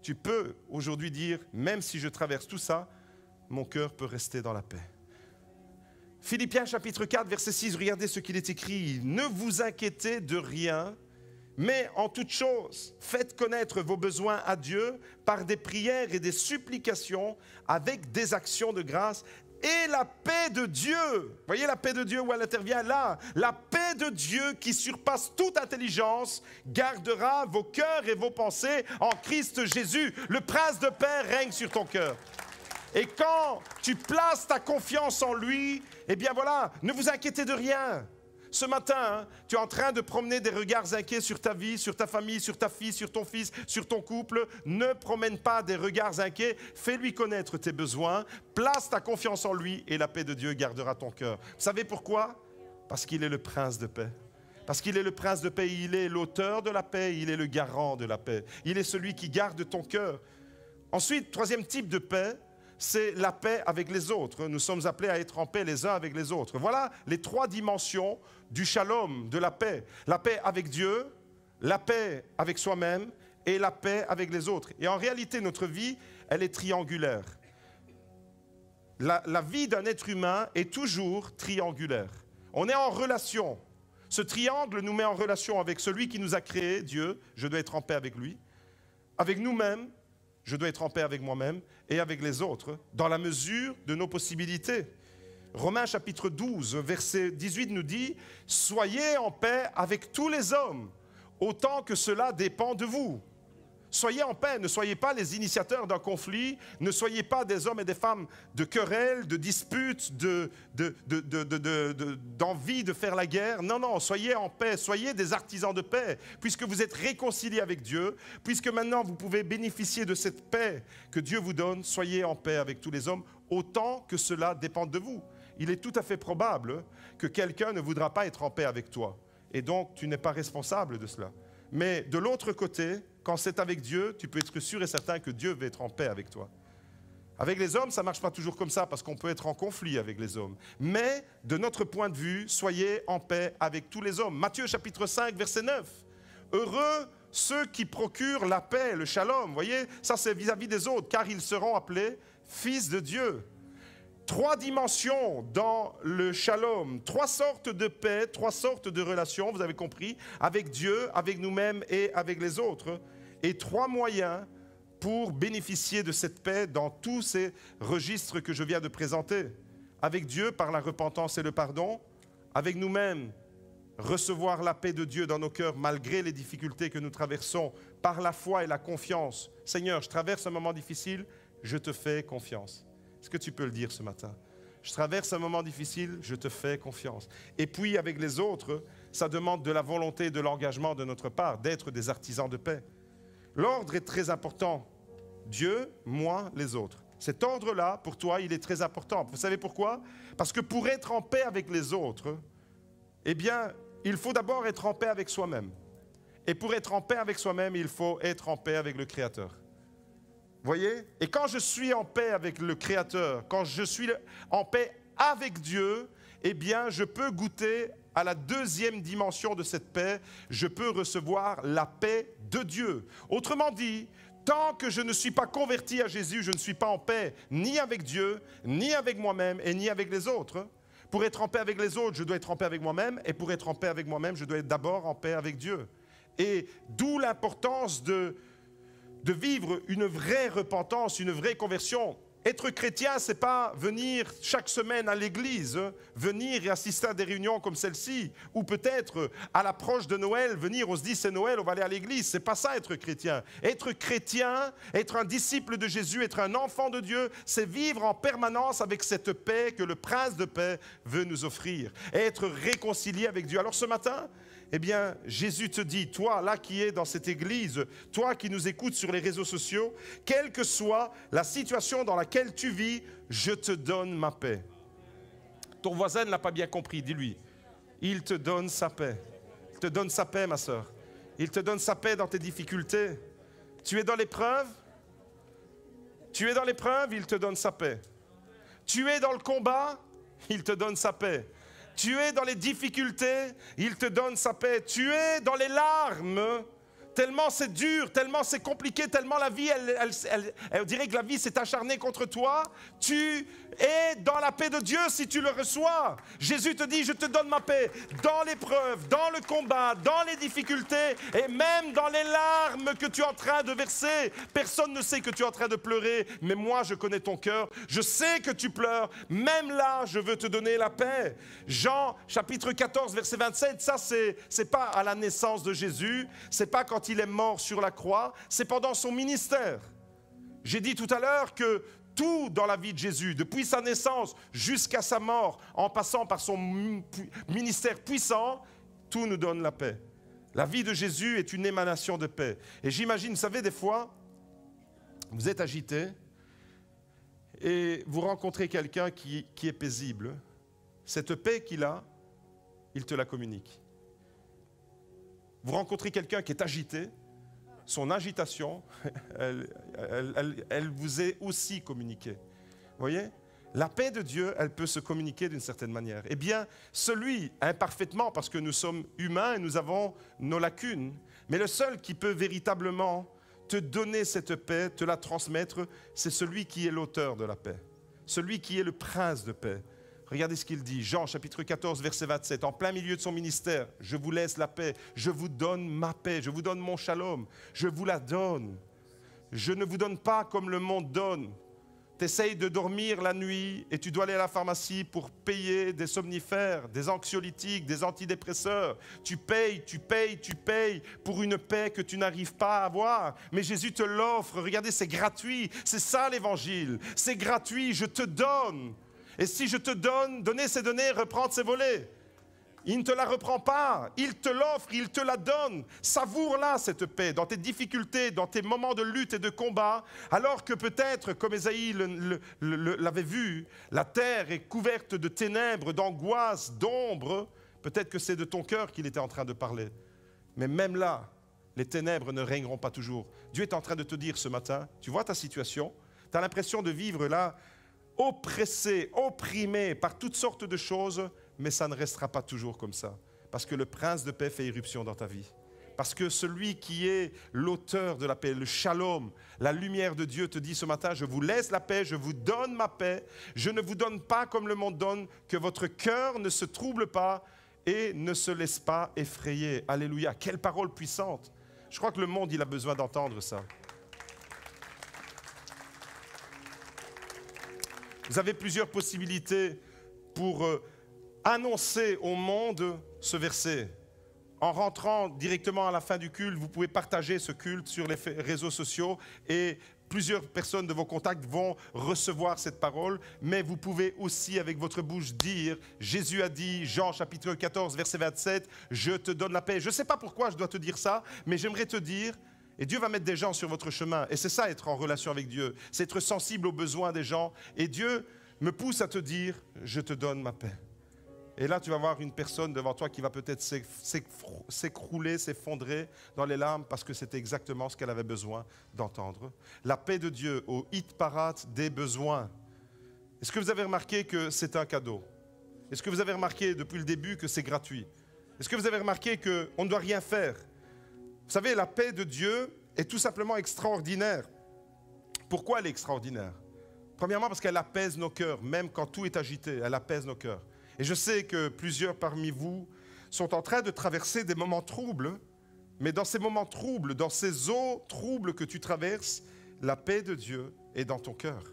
Tu peux aujourd'hui dire, même si je traverse tout ça, mon cœur peut rester dans la paix. Philippiens chapitre 4, verset 6, regardez ce qu'il est écrit. Ne vous inquiétez de rien, mais en toute chose, faites connaître vos besoins à Dieu par des prières et des supplications avec des actions de grâce. Et la paix de Dieu, voyez la paix de Dieu où elle intervient là, la paix de Dieu qui surpasse toute intelligence gardera vos cœurs et vos pensées en Christ Jésus. Le prince de paix règne sur ton cœur. Et quand tu places ta confiance en lui, eh bien voilà, ne vous inquiétez de rien. Ce matin, hein, tu es en train de promener des regards inquiets sur ta vie, sur ta famille, sur ta fille, sur ton fils, sur ton couple. Ne promène pas des regards inquiets. Fais-lui connaître tes besoins. Place ta confiance en lui et la paix de Dieu gardera ton cœur. Vous savez pourquoi? Parce qu'il est le prince de paix. Parce qu'il est le prince de paix, il est l'auteur de la paix, il est le garant de la paix. Il est celui qui garde ton cœur. Ensuite, troisième type de paix, c'est la paix avec les autres. Nous sommes appelés à être en paix les uns avec les autres. Voilà les trois dimensions du shalom, de la paix. La paix avec Dieu, la paix avec soi-même et la paix avec les autres. Et en réalité, notre vie, elle est triangulaire. La, la vie d'un être humain est toujours triangulaire. On est en relation. Ce triangle nous met en relation avec celui qui nous a créé, Dieu, je dois être en paix avec lui, avec nous-mêmes je dois être en paix avec moi-même et avec les autres, dans la mesure de nos possibilités. Romains chapitre 12, verset 18 nous dit, Soyez en paix avec tous les hommes, autant que cela dépend de vous. Soyez en paix, ne soyez pas les initiateurs d'un conflit, ne soyez pas des hommes et des femmes de querelles, de disputes, d'envie de, faire la guerre. Non, non, soyez en paix, soyez des artisans de paix, puisque vous êtes réconciliés avec Dieu, puisque maintenant vous pouvez bénéficier de cette paix que Dieu vous donne, soyez en paix avec tous les hommes, autant que cela dépend de vous. Il est tout à fait probable que quelqu'un ne voudra pas être en paix avec toi, et donc tu n'es pas responsable de cela. Mais de l'autre côté, quand c'est avec Dieu, tu peux être sûr et certain que Dieu va être en paix avec toi. Avec les hommes, ça ne marche pas toujours comme ça parce qu'on peut être en conflit avec les hommes. Mais de notre point de vue, soyez en paix avec tous les hommes. Matthieu chapitre 5, verset 9. Heureux ceux qui procurent la paix, le shalom. Vous voyez, ça c'est vis-à-vis des autres, car ils seront appelés fils de Dieu. Trois dimensions dans le shalom, trois sortes de paix, trois sortes de relations, vous avez compris, avec Dieu, avec nous-mêmes et avec les autres. Et trois moyens pour bénéficier de cette paix dans tous ces registres que je viens de présenter. Avec Dieu par la repentance et le pardon, avec nous-mêmes recevoir la paix de Dieu dans nos cœurs malgré les difficultés que nous traversons, par la foi et la confiance. Seigneur, je traverse un moment difficile, je te fais confiance. Est-ce que tu peux le dire ce matin? Je traverse un moment difficile, je te fais confiance. Et puis avec les autres, ça demande de la volonté et de l'engagement de notre part, d'être des artisans de paix. L'ordre est très important. Dieu, moi, les autres. Cet ordre-là, pour toi, il est très important. Vous savez pourquoi? Parce que pour être en paix avec les autres, eh bien, il faut d'abord être en paix avec soi-même. Et pour être en paix avec soi-même, il faut être en paix avec le Créateur. Voyez? Et quand je suis en paix avec le Créateur, quand je suis en paix avec Dieu, eh bien, je peux goûter à la deuxième dimension de cette paix, je peux recevoir la paix de Dieu. Autrement dit, tant que je ne suis pas converti à Jésus, je ne suis pas en paix ni avec Dieu, ni avec moi-même et ni avec les autres. Pour être en paix avec les autres, je dois être en paix avec moi-même, et pour être en paix avec moi-même, je dois être d'abord en paix avec Dieu. Et d'où l'importance de, de vivre une vraie repentance, une vraie conversion. Être chrétien, c'est pas venir chaque semaine à l'église, hein. venir et assister à des réunions comme celle-ci, ou peut-être à l'approche de Noël, venir, on se dit c'est Noël, on va aller à l'église. C'est pas ça être chrétien. Être chrétien, être un disciple de Jésus, être un enfant de Dieu, c'est vivre en permanence avec cette paix que le prince de paix veut nous offrir, être réconcilié avec Dieu. Alors ce matin, eh bien, Jésus te dit, toi là qui es dans cette église, toi qui nous écoutes sur les réseaux sociaux, quelle que soit la situation dans laquelle tu vis, je te donne ma paix. Ton voisin ne l'a pas bien compris, dis-lui. Il te donne sa paix. Il te donne sa paix, ma soeur. Il te donne sa paix dans tes difficultés. Tu es dans l'épreuve? Tu es dans l'épreuve, il te donne sa paix. Tu es dans le combat, il te donne sa paix. Tu es dans les difficultés, il te donne sa paix. Tu es dans les larmes, tellement c'est dur, tellement c'est compliqué, tellement la vie, elle, dirait que la vie s'est acharnée contre toi. Tu es dans la paix de Dieu si tu le reçois. Jésus te dit, je te donne ma paix dans l'épreuve, dans le combat, dans les difficultés et même dans les larmes que tu es en train de verser. Personne ne sait que tu es en train de pleurer, mais moi je connais ton cœur. Je sais que tu pleures. Même là, je veux te donner la paix. Jean chapitre 14, verset 27, ça c'est pas à la naissance de Jésus, c'est pas quand il est mort sur la croix, c'est pendant son ministère. J'ai dit tout à l'heure que tout dans la vie de Jésus, depuis sa naissance jusqu'à sa mort, en passant par son ministère puissant, tout nous donne la paix. La vie de Jésus est une émanation de paix. Et j'imagine, vous savez, des fois, vous êtes agité et vous rencontrez quelqu'un qui, qui est paisible. Cette paix qu'il a, il te la communique. Vous rencontrez quelqu'un qui est agité, son agitation, <laughs> elle, vous est aussi communiquée. Voyez? La paix de Dieu, elle peut se communiquer d'une certaine manière. Eh bien, celui, imparfaitement, parce que nous sommes humains et nous avons nos lacunes, mais le seul qui peut véritablement te donner cette paix, te la transmettre, c'est celui qui est l'auteur de la paix, celui qui est le prince de paix, Regardez ce qu'il dit, Jean chapitre 14, verset 27, en plein milieu de son ministère, je vous laisse la paix, je vous donne ma paix, je vous donne mon shalom, je vous la donne. Je ne vous donne pas comme le monde donne. Tu essayes de dormir la nuit et tu dois aller à la pharmacie pour payer des somnifères, des anxiolytiques, des antidépresseurs. Tu payes, tu payes, tu payes pour une paix que tu n'arrives pas à avoir. Mais Jésus te l'offre. Regardez, c'est gratuit. C'est ça l'évangile. C'est gratuit. Je te donne. Et si je te donne, donner ces données, reprendre ces volets. Il ne te la reprend pas, il te l'offre, il te la donne. Savoure-la, cette paix, dans tes difficultés, dans tes moments de lutte et de combat, alors que peut-être, comme Esaïe l'avait vu, la terre est couverte de ténèbres, d'angoisse, d'ombre. Peut-être que c'est de ton cœur qu'il était en train de parler. Mais même là, les ténèbres ne régneront pas toujours. Dieu est en train de te dire ce matin, tu vois ta situation, Tu as l'impression de vivre là, oppressé, opprimé par toutes sortes de choses, mais ça ne restera pas toujours comme ça. Parce que le prince de paix fait irruption dans ta vie. Parce que celui qui est l'auteur de la paix, le shalom, la lumière de Dieu te dit ce matin, je vous laisse la paix, je vous donne ma paix, je ne vous donne pas comme le monde donne, que votre cœur ne se trouble pas et ne se laisse pas effrayer. Alléluia, quelle parole puissante. Je crois que le monde, il a besoin d'entendre ça. Vous avez plusieurs possibilités pour euh, annoncer au monde ce verset. En rentrant directement à la fin du culte, vous pouvez partager ce culte sur les réseaux sociaux et plusieurs personnes de vos contacts vont recevoir cette parole, mais vous pouvez aussi avec votre bouche dire, Jésus a dit, Jean chapitre 14, verset 27, je te donne la paix. Je ne sais pas pourquoi je dois te dire ça, mais j'aimerais te dire, et Dieu va mettre des gens sur votre chemin. Et c'est ça être en relation avec Dieu. C'est être sensible aux besoins des gens. Et Dieu me pousse à te dire, je te donne ma paix. Et là, tu vas voir une personne devant toi qui va peut-être s'écrouler, s'effondrer dans les larmes parce que c'était exactement ce qu'elle avait besoin d'entendre. La paix de Dieu au hit parade des besoins. Est-ce que vous avez remarqué que c'est un cadeau? Est-ce que vous avez remarqué depuis le début que c'est gratuit? Est-ce que vous avez remarqué qu'on ne doit rien faire? Vous savez, la paix de Dieu est tout simplement extraordinaire. Pourquoi elle est extraordinaire? Premièrement parce qu'elle apaise nos cœurs, même quand tout est agité, elle apaise nos cœurs. Et je sais que plusieurs parmi vous sont en train de traverser des moments troubles, mais dans ces moments troubles, dans ces eaux troubles que tu traverses, la paix de Dieu est dans ton cœur.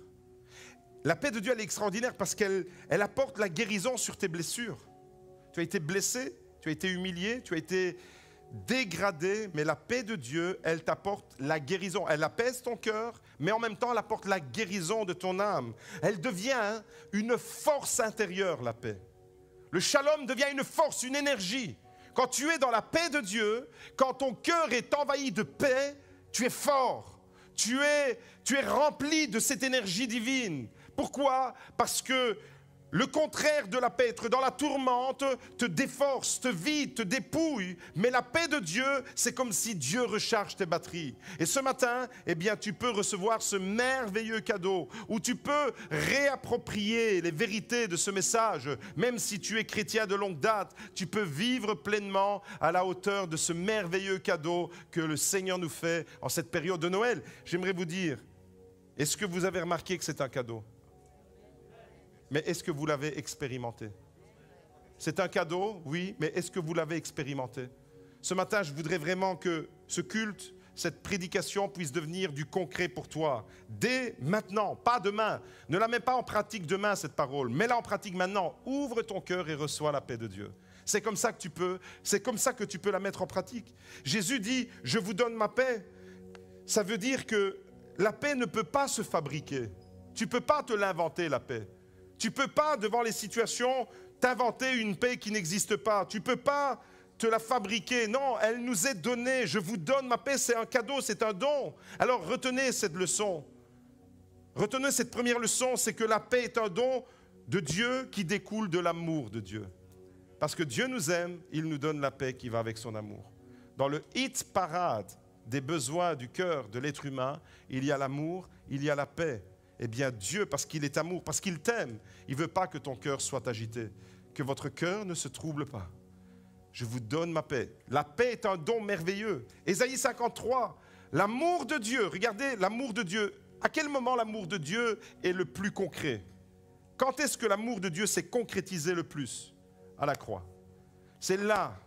La paix de Dieu, elle est extraordinaire parce qu'elle elle apporte la guérison sur tes blessures. Tu as été blessé, tu as été humilié, tu as été dégradé, mais la paix de Dieu, elle t'apporte la guérison. Elle apaise ton cœur, mais en même temps, elle apporte la guérison de ton âme. Elle devient une force intérieure, la paix. Le shalom devient une force, une énergie. Quand tu es dans la paix de Dieu, quand ton cœur est envahi de paix, tu es fort. Tu es, tu es rempli de cette énergie divine. Pourquoi? Parce que le contraire de la paix, être dans la tourmente, te déforce, te vide, te dépouille. Mais la paix de Dieu, c'est comme si Dieu recharge tes batteries. Et ce matin, eh bien, tu peux recevoir ce merveilleux cadeau où tu peux réapproprier les vérités de ce message. Même si tu es chrétien de longue date, tu peux vivre pleinement à la hauteur de ce merveilleux cadeau que le Seigneur nous fait en cette période de Noël. J'aimerais vous dire, est-ce que vous avez remarqué que c'est un cadeau? Mais est-ce que vous l'avez expérimenté? C'est un cadeau, oui, mais est-ce que vous l'avez expérimenté? Ce matin, je voudrais vraiment que ce culte, cette prédication puisse devenir du concret pour toi. Dès maintenant, pas demain. Ne la mets pas en pratique demain, cette parole. Mets-la en pratique maintenant. Ouvre ton cœur et reçois la paix de Dieu. C'est comme ça que tu peux, c'est comme ça que tu peux la mettre en pratique. Jésus dit, je vous donne ma paix. Ça veut dire que la paix ne peut pas se fabriquer. Tu ne peux pas te l'inventer, la paix. Tu ne peux pas, devant les situations, t'inventer une paix qui n'existe pas. Tu ne peux pas te la fabriquer. Non, elle nous est donnée. Je vous donne ma paix, c'est un cadeau, c'est un don. Alors retenez cette leçon. Retenez cette première leçon, c'est que la paix est un don de Dieu qui découle de l'amour de Dieu. Parce que Dieu nous aime, il nous donne la paix qui va avec son amour. Dans le hit parade des besoins du cœur de l'être humain, il y a l'amour, il y a la paix. Eh bien, Dieu, parce qu'il est amour, parce qu'il t'aime, il ne veut pas que ton cœur soit agité, que votre cœur ne se trouble pas. Je vous donne ma paix. La paix est un don merveilleux. Ésaïe 53, l'amour de Dieu, regardez l'amour de Dieu. À quel moment l'amour de Dieu est le plus concret? Quand est-ce que l'amour de Dieu s'est concrétisé le plus? À la croix. C'est là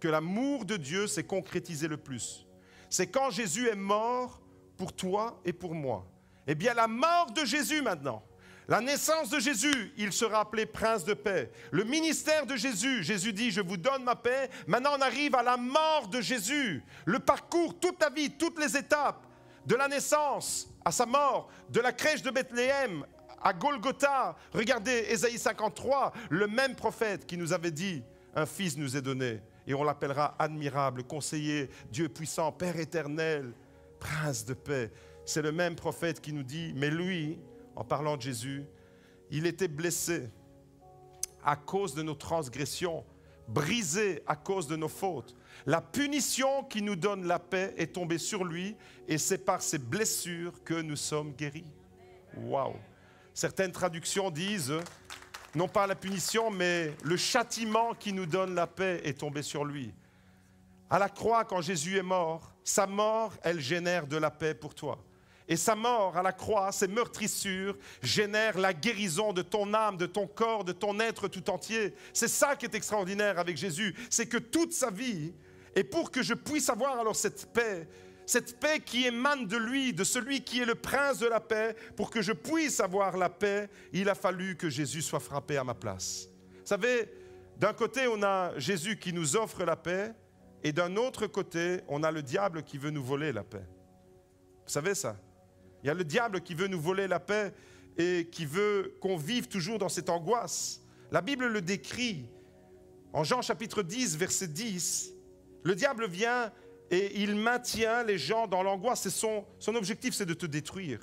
que l'amour de Dieu s'est concrétisé le plus. C'est quand Jésus est mort pour toi et pour moi. Eh bien, la mort de Jésus maintenant, la naissance de Jésus, il sera appelé prince de paix. Le ministère de Jésus, Jésus dit, je vous donne ma paix. Maintenant, on arrive à la mort de Jésus. Le parcours, toute la vie, toutes les étapes, de la naissance à sa mort, de la crèche de Bethléem à Golgotha. Regardez Ésaïe 53, le même prophète qui nous avait dit, un fils nous est donné, et on l'appellera admirable, conseiller, Dieu puissant, Père éternel, prince de paix. C'est le même prophète qui nous dit, mais lui, en parlant de Jésus, il était blessé à cause de nos transgressions, brisé à cause de nos fautes. La punition qui nous donne la paix est tombée sur lui et c'est par ses blessures que nous sommes guéris. Waouh. Certaines traductions disent non pas la punition, mais le châtiment qui nous donne la paix est tombé sur lui. À la croix, quand Jésus est mort, sa mort, elle génère de la paix pour toi. Et sa mort à la croix, ses meurtrissures, génèrent la guérison de ton âme, de ton corps, de ton être tout entier. C'est ça qui est extraordinaire avec Jésus, c'est que toute sa vie, et pour que je puisse avoir alors cette paix, cette paix qui émane de lui, de celui qui est le prince de la paix, pour que je puisse avoir la paix, il a fallu que Jésus soit frappé à ma place. Vous savez, d'un côté, on a Jésus qui nous offre la paix, et d'un autre côté, on a le diable qui veut nous voler la paix. Vous savez ça? Il y a le diable qui veut nous voler la paix et qui veut qu'on vive toujours dans cette angoisse. La Bible le décrit en Jean chapitre 10, verset 10. Le diable vient et il maintient les gens dans l'angoisse. Son, son objectif, c'est de te détruire.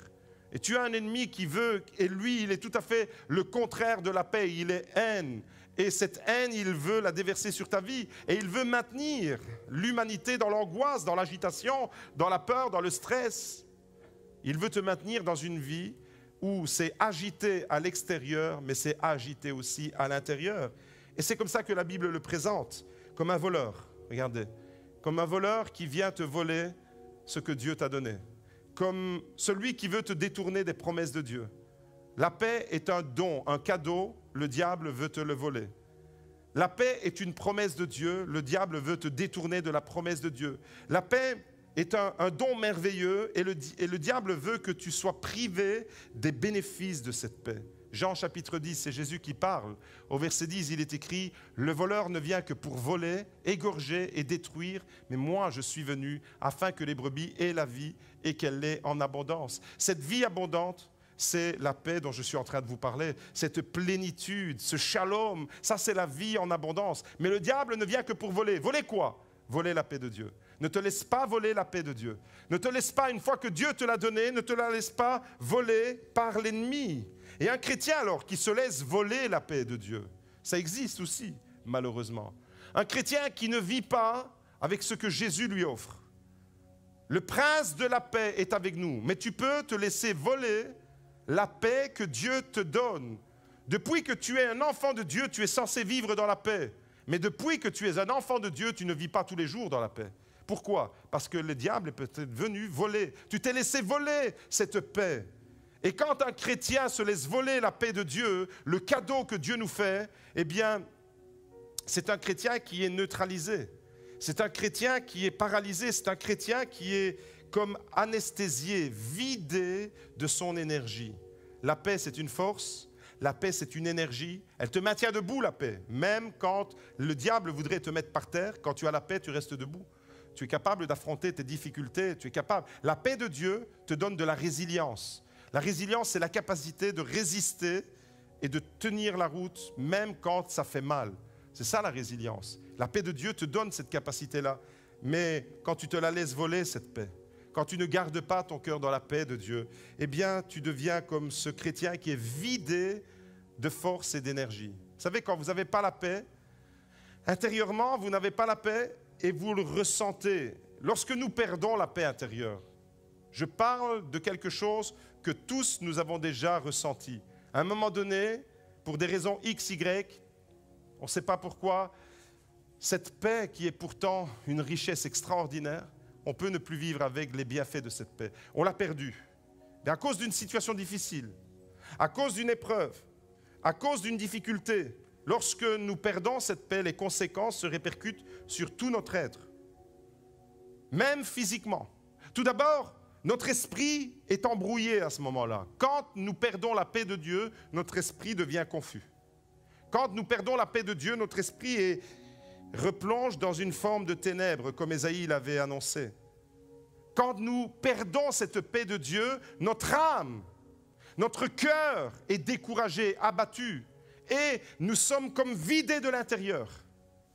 Et tu as un ennemi qui veut, et lui, il est tout à fait le contraire de la paix. Il est haine. Et cette haine, il veut la déverser sur ta vie. Et il veut maintenir l'humanité dans l'angoisse, dans l'agitation, dans la peur, dans le stress. Il veut te maintenir dans une vie où c'est agité à l'extérieur, mais c'est agité aussi à l'intérieur. Et c'est comme ça que la Bible le présente, comme un voleur. Regardez, comme un voleur qui vient te voler ce que Dieu t'a donné, comme celui qui veut te détourner des promesses de Dieu. La paix est un don, un cadeau, le diable veut te le voler. La paix est une promesse de Dieu, le diable veut te détourner de la promesse de Dieu. La paix est un, don merveilleux et le, et le diable veut que tu sois privé des bénéfices de cette paix. Jean chapitre 10, c'est Jésus qui parle. Au verset 10, il est écrit, Le voleur ne vient que pour voler, égorger et détruire, mais moi je suis venu afin que les brebis aient la vie et qu'elle l'ait en abondance. Cette vie abondante, c'est la paix dont je suis en train de vous parler, cette plénitude, ce shalom, ça c'est la vie en abondance. Mais le diable ne vient que pour voler. Voler quoi? Voler la paix de Dieu. Ne te laisse pas voler la paix de Dieu. Ne te laisse pas, une fois que Dieu te l'a donnée, ne te la laisse pas voler par l'ennemi. Et un chrétien alors qui se laisse voler la paix de Dieu, ça existe aussi, malheureusement. Un chrétien qui ne vit pas avec ce que Jésus lui offre. Le prince de la paix est avec nous, mais tu peux te laisser voler la paix que Dieu te donne. Depuis que tu es un enfant de Dieu, tu es censé vivre dans la paix. Mais depuis que tu es un enfant de Dieu, tu ne vis pas tous les jours dans la paix. Pourquoi? Parce que le diable est peut-être venu voler. Tu t'es laissé voler cette paix. Et quand un chrétien se laisse voler la paix de Dieu, le cadeau que Dieu nous fait, eh bien, c'est un chrétien qui est neutralisé. C'est un chrétien qui est paralysé. C'est un chrétien qui est comme anesthésié, vidé de son énergie. La paix, c'est une force. La paix, c'est une énergie. Elle te maintient debout, la paix. Même quand le diable voudrait te mettre par terre, quand tu as la paix, tu restes debout. Tu es capable d'affronter tes difficultés. Tu es capable. La paix de Dieu te donne de la résilience. La résilience, c'est la capacité de résister et de tenir la route même quand ça fait mal. C'est ça la résilience. La paix de Dieu te donne cette capacité-là. Mais quand tu te la laisses voler, cette paix, quand tu ne gardes pas ton cœur dans la paix de Dieu, eh bien, tu deviens comme ce chrétien qui est vidé de force et d'énergie. Vous savez, quand vous n'avez pas la paix, intérieurement, vous n'avez pas la paix et vous le ressentez. Lorsque nous perdons la paix intérieure, je parle de quelque chose que tous nous avons déjà ressenti. À un moment donné, pour des raisons X, Y, on ne sait pas pourquoi, cette paix qui est pourtant une richesse extraordinaire, on peut ne plus vivre avec les bienfaits de cette paix. On l'a perdue. à cause d'une situation difficile, à cause d'une épreuve, à cause d'une difficulté, lorsque nous perdons cette paix, les conséquences se répercutent sur tout notre être, même physiquement. Tout d'abord, notre esprit est embrouillé à ce moment-là. Quand nous perdons la paix de Dieu, notre esprit devient confus. Quand nous perdons la paix de Dieu, notre esprit replonge dans une forme de ténèbres, comme Esaïe l'avait annoncé. Quand nous perdons cette paix de Dieu, notre âme, notre cœur est découragé, abattu, et nous sommes comme vidés de l'intérieur.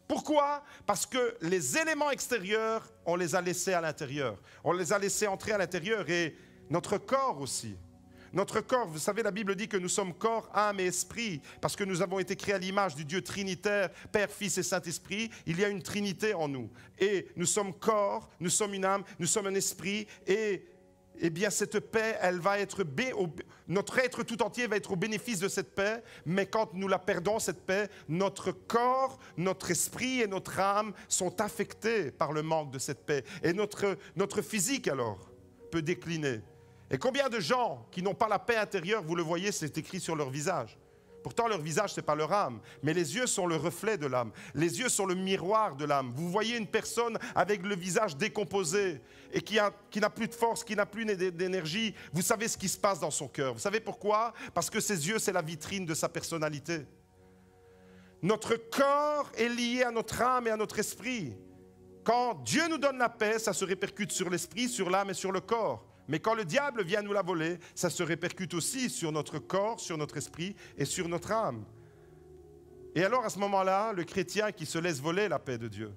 Pourquoi? Parce que les éléments extérieurs, on les a laissés à l'intérieur. On les a laissés entrer à l'intérieur et notre corps aussi. Notre corps, vous savez, la Bible dit que nous sommes corps, âme et esprit, parce que nous avons été créés à l'image du Dieu trinitaire, Père, Fils et Saint-Esprit. Il y a une trinité en nous. Et nous sommes corps, nous sommes une âme, nous sommes un esprit, et eh bien cette paix, elle va être notre être tout entier va être au bénéfice de cette paix, mais quand nous la perdons cette paix, notre corps, notre esprit et notre âme sont affectés par le manque de cette paix et notre notre physique alors peut décliner. Et combien de gens qui n'ont pas la paix intérieure, vous le voyez, c'est écrit sur leur visage. Pourtant, leur visage, ce n'est pas leur âme, mais les yeux sont le reflet de l'âme. Les yeux sont le miroir de l'âme. Vous voyez une personne avec le visage décomposé et qui, qui n'a plus de force, qui n'a plus d'énergie. Vous savez ce qui se passe dans son cœur. Vous savez pourquoi? Parce que ses yeux, c'est la vitrine de sa personnalité. Notre corps est lié à notre âme et à notre esprit. Quand Dieu nous donne la paix, ça se répercute sur l'esprit, sur l'âme et sur le corps. Mais quand le diable vient nous la voler, ça se répercute aussi sur notre corps, sur notre esprit et sur notre âme. Et alors à ce moment-là, le chrétien qui se laisse voler la paix de Dieu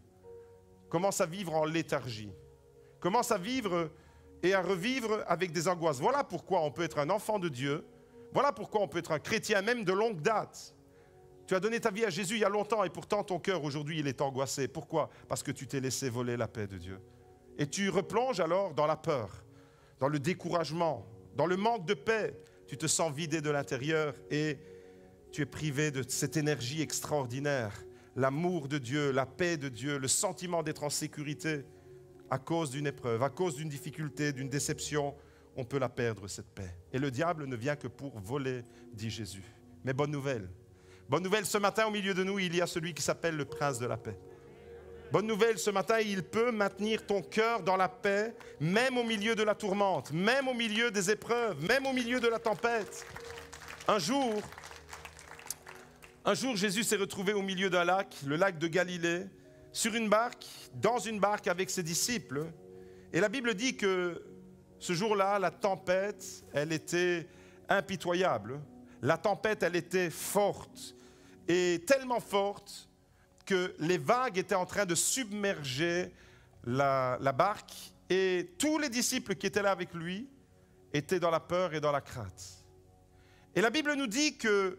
commence à vivre en léthargie, commence à vivre et à revivre avec des angoisses. Voilà pourquoi on peut être un enfant de Dieu, voilà pourquoi on peut être un chrétien même de longue date. Tu as donné ta vie à Jésus il y a longtemps et pourtant ton cœur aujourd'hui il est angoissé. Pourquoi? Parce que tu t'es laissé voler la paix de Dieu. Et tu replonges alors dans la peur dans le découragement, dans le manque de paix, tu te sens vidé de l'intérieur et tu es privé de cette énergie extraordinaire, l'amour de Dieu, la paix de Dieu, le sentiment d'être en sécurité à cause d'une épreuve, à cause d'une difficulté, d'une déception, on peut la perdre, cette paix. Et le diable ne vient que pour voler, dit Jésus. Mais bonne nouvelle. Bonne nouvelle, ce matin au milieu de nous, il y a celui qui s'appelle le prince de la paix. Bonne nouvelle, ce matin, il peut maintenir ton cœur dans la paix, même au milieu de la tourmente, même au milieu des épreuves, même au milieu de la tempête. Un jour, un jour, Jésus s'est retrouvé au milieu d'un lac, le lac de Galilée, sur une barque, dans une barque avec ses disciples. Et la Bible dit que ce jour-là, la tempête, elle était impitoyable. La tempête, elle était forte. Et tellement forte que les vagues étaient en train de submerger la, barque et tous les disciples qui étaient là avec lui étaient dans la peur et dans la crainte. Et la Bible nous dit que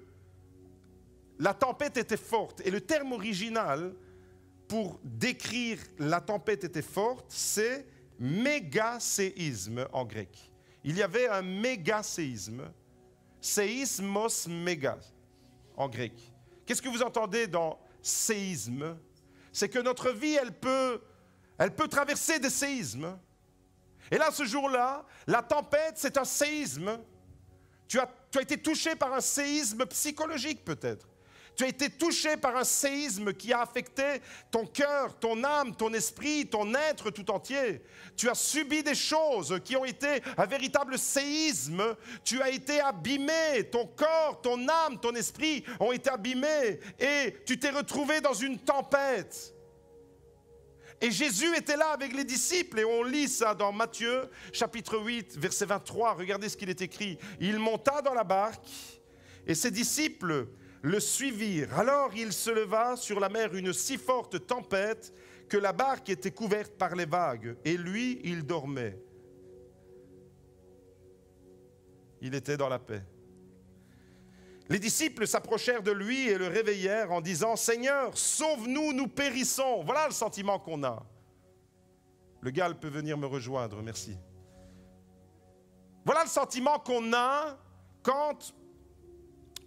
la tempête était forte. Et le terme original pour décrire la tempête était forte, c'est mégaséisme en grec. Il y avait un mégaséisme, séismos méga en grec. Qu'est-ce que vous entendez dans séisme, c'est que notre vie, elle peut, elle peut traverser des séismes. Et là, ce jour-là, la tempête, c'est un séisme. Tu as, tu as été touché par un séisme psychologique peut-être. Tu as été touché par un séisme qui a affecté ton cœur, ton âme, ton esprit, ton être tout entier. Tu as subi des choses qui ont été un véritable séisme. Tu as été abîmé. Ton corps, ton âme, ton esprit ont été abîmés. Et tu t'es retrouvé dans une tempête. Et Jésus était là avec les disciples, et on lit ça dans Matthieu chapitre 8, verset 23. Regardez ce qu'il est écrit. Il monta dans la barque, et ses disciples le suivirent. Alors il se leva sur la mer une si forte tempête que la barque était couverte par les vagues, et lui, il dormait. Il était dans la paix. Les disciples s'approchèrent de lui et le réveillèrent en disant, Seigneur, sauve-nous, nous périssons. Voilà le sentiment qu'on a. Le gars peut venir me rejoindre, merci. Voilà le sentiment qu'on a quand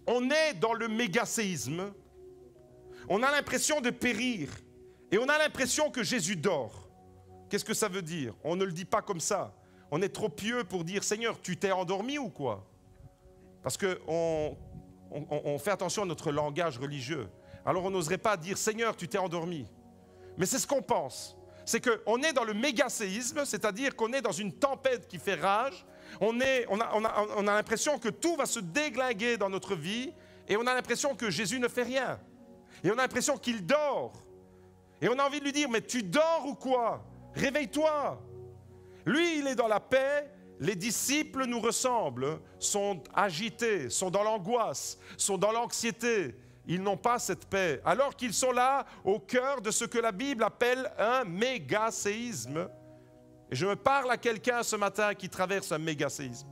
on est dans le mégaséisme, on a l'impression de périr et on a l'impression que Jésus dort. Qu'est-ce que ça veut dire? On ne le dit pas comme ça. On est trop pieux pour dire Seigneur, tu t'es endormi ou quoi? Parce qu'on on, fait attention à notre langage religieux. Alors on n'oserait pas dire Seigneur, tu t'es endormi. Mais c'est ce qu'on pense. C'est qu'on est dans le mégaséisme, c'est-à-dire qu'on est dans une tempête qui fait rage, on, a, l'impression que tout va se déglinguer dans notre vie et on a l'impression que Jésus ne fait rien. Et on a l'impression qu'il dort. Et on a envie de lui dire, mais tu dors ou quoi? Réveille-toi. Lui, il est dans la paix. Les disciples nous ressemblent, sont agités, sont dans l'angoisse, sont dans l'anxiété. Ils n'ont pas cette paix. Alors qu'ils sont là au cœur de ce que la Bible appelle un mégaséisme je parle à quelqu'un ce matin qui traverse un méga séisme.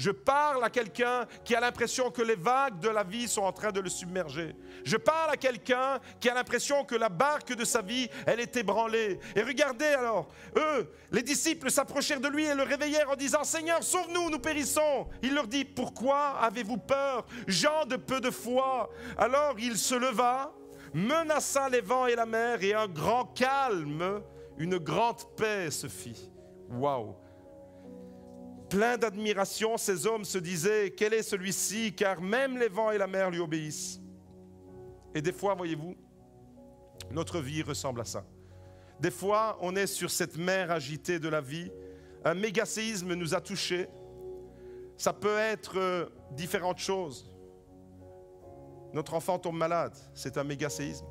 Je parle à quelqu'un qui a l'impression que les vagues de la vie sont en train de le submerger. Je parle à quelqu'un qui a l'impression que la barque de sa vie, elle est ébranlée. Et regardez alors, eux, les disciples s'approchèrent de lui et le réveillèrent en disant, Seigneur, sauve-nous, nous périssons. Il leur dit, pourquoi avez-vous peur, gens de peu de foi? Alors il se leva, menaça les vents et la mer, et un grand calme, une grande paix se fit. Waouh Plein d'admiration, ces hommes se disaient, quel est celui-ci? Car même les vents et la mer lui obéissent. Et des fois, voyez-vous, notre vie ressemble à ça. Des fois, on est sur cette mer agitée de la vie. Un mégaséisme nous a touchés. Ça peut être euh, différentes choses. Notre enfant tombe malade, c'est un mégaséisme.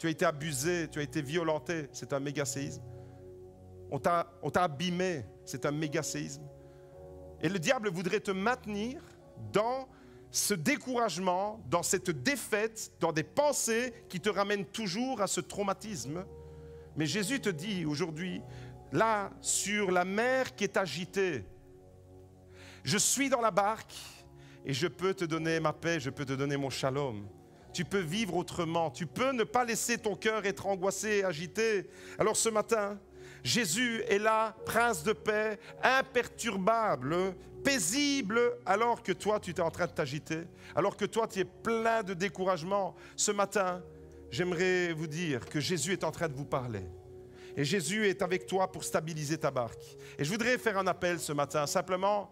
Tu as été abusé, tu as été violenté, c'est un mégaséisme. On t'a abîmé, c'est un mégaséisme. Et le diable voudrait te maintenir dans ce découragement, dans cette défaite, dans des pensées qui te ramènent toujours à ce traumatisme. Mais Jésus te dit aujourd'hui, là, sur la mer qui est agitée, je suis dans la barque et je peux te donner ma paix, je peux te donner mon shalom. Tu peux vivre autrement, tu peux ne pas laisser ton cœur être angoissé agité. Alors ce matin, Jésus est là, prince de paix, imperturbable, paisible, alors que toi, tu es en train de t'agiter, alors que toi, tu es plein de découragement. Ce matin, j'aimerais vous dire que Jésus est en train de vous parler. Et Jésus est avec toi pour stabiliser ta barque. Et je voudrais faire un appel ce matin, simplement,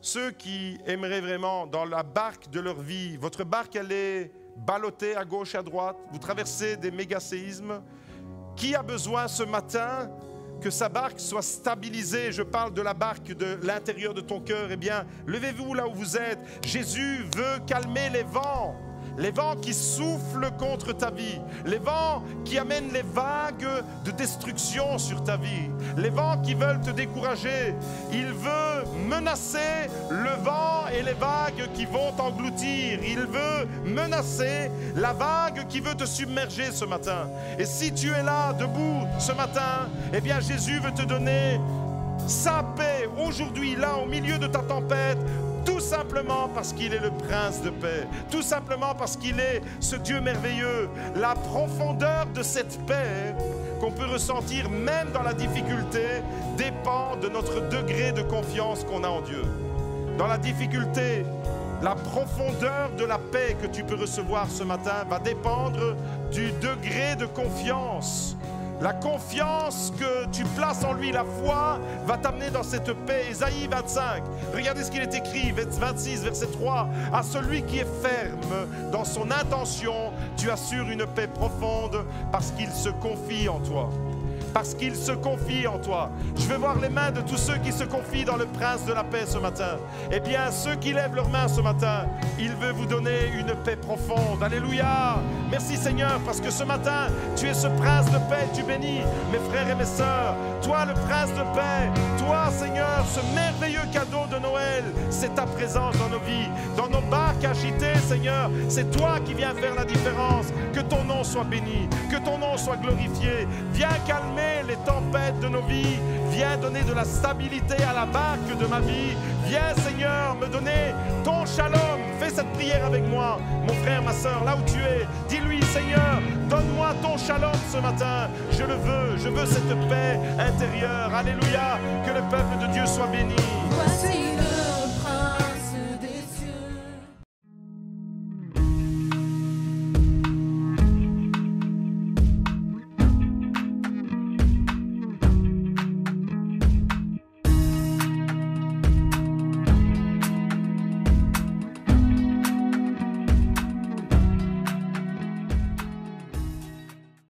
ceux qui aimeraient vraiment, dans la barque de leur vie, votre barque, elle est ballottée à gauche, à droite, vous traversez des méga-séismes, qui a besoin ce matin que sa barque soit stabilisée? Je parle de la barque de l'intérieur de ton cœur. Eh bien, levez-vous là où vous êtes. Jésus veut calmer les vents les vents qui soufflent contre ta vie, les vents qui amènent les vagues de destruction sur ta vie, les vents qui veulent te décourager. Il veut menacer le vent et les vagues qui vont t'engloutir. Il veut menacer la vague qui veut te submerger ce matin. Et si tu es là, debout, ce matin, eh bien Jésus veut te donner sa paix aujourd'hui, là, au milieu de ta tempête, tout simplement parce qu'il est le prince de paix. Tout simplement parce qu'il est ce Dieu merveilleux. La profondeur de cette paix qu'on peut ressentir même dans la difficulté dépend de notre degré de confiance qu'on a en Dieu. Dans la difficulté, la profondeur de la paix que tu peux recevoir ce matin va dépendre du degré de confiance la confiance que tu places en lui, la foi, va t'amener dans cette paix. Ésaïe 25, regardez ce qu'il est écrit, 26, verset 3. À celui qui est ferme dans son intention, tu assures une paix profonde parce qu'il se confie en toi parce qu'il se confie en toi. Je veux voir les mains de tous ceux qui se confient dans le prince de la paix ce matin. Eh bien, ceux qui lèvent leurs mains ce matin, il veut vous donner une paix profonde. Alléluia. Merci Seigneur, parce que ce matin, tu es ce prince de paix. Tu bénis mes frères et mes sœurs. Toi, le prince de paix. Toi, Seigneur, ce merveilleux cadeau de Noël, c'est ta présence dans nos vies, dans nos barques agitées, Seigneur. C'est toi qui viens faire la différence. Que ton nom soit béni, que ton nom soit glorifié. Viens calmer tempêtes de nos vies. Viens donner de la stabilité à la barque de ma vie. Viens, Seigneur, me donner ton shalom. Fais cette prière avec moi, mon frère, ma soeur, là où tu es. Dis-lui, Seigneur, donne-moi ton shalom ce matin. Je le veux, je veux cette paix intérieure. Alléluia, que le peuple de Dieu soit béni.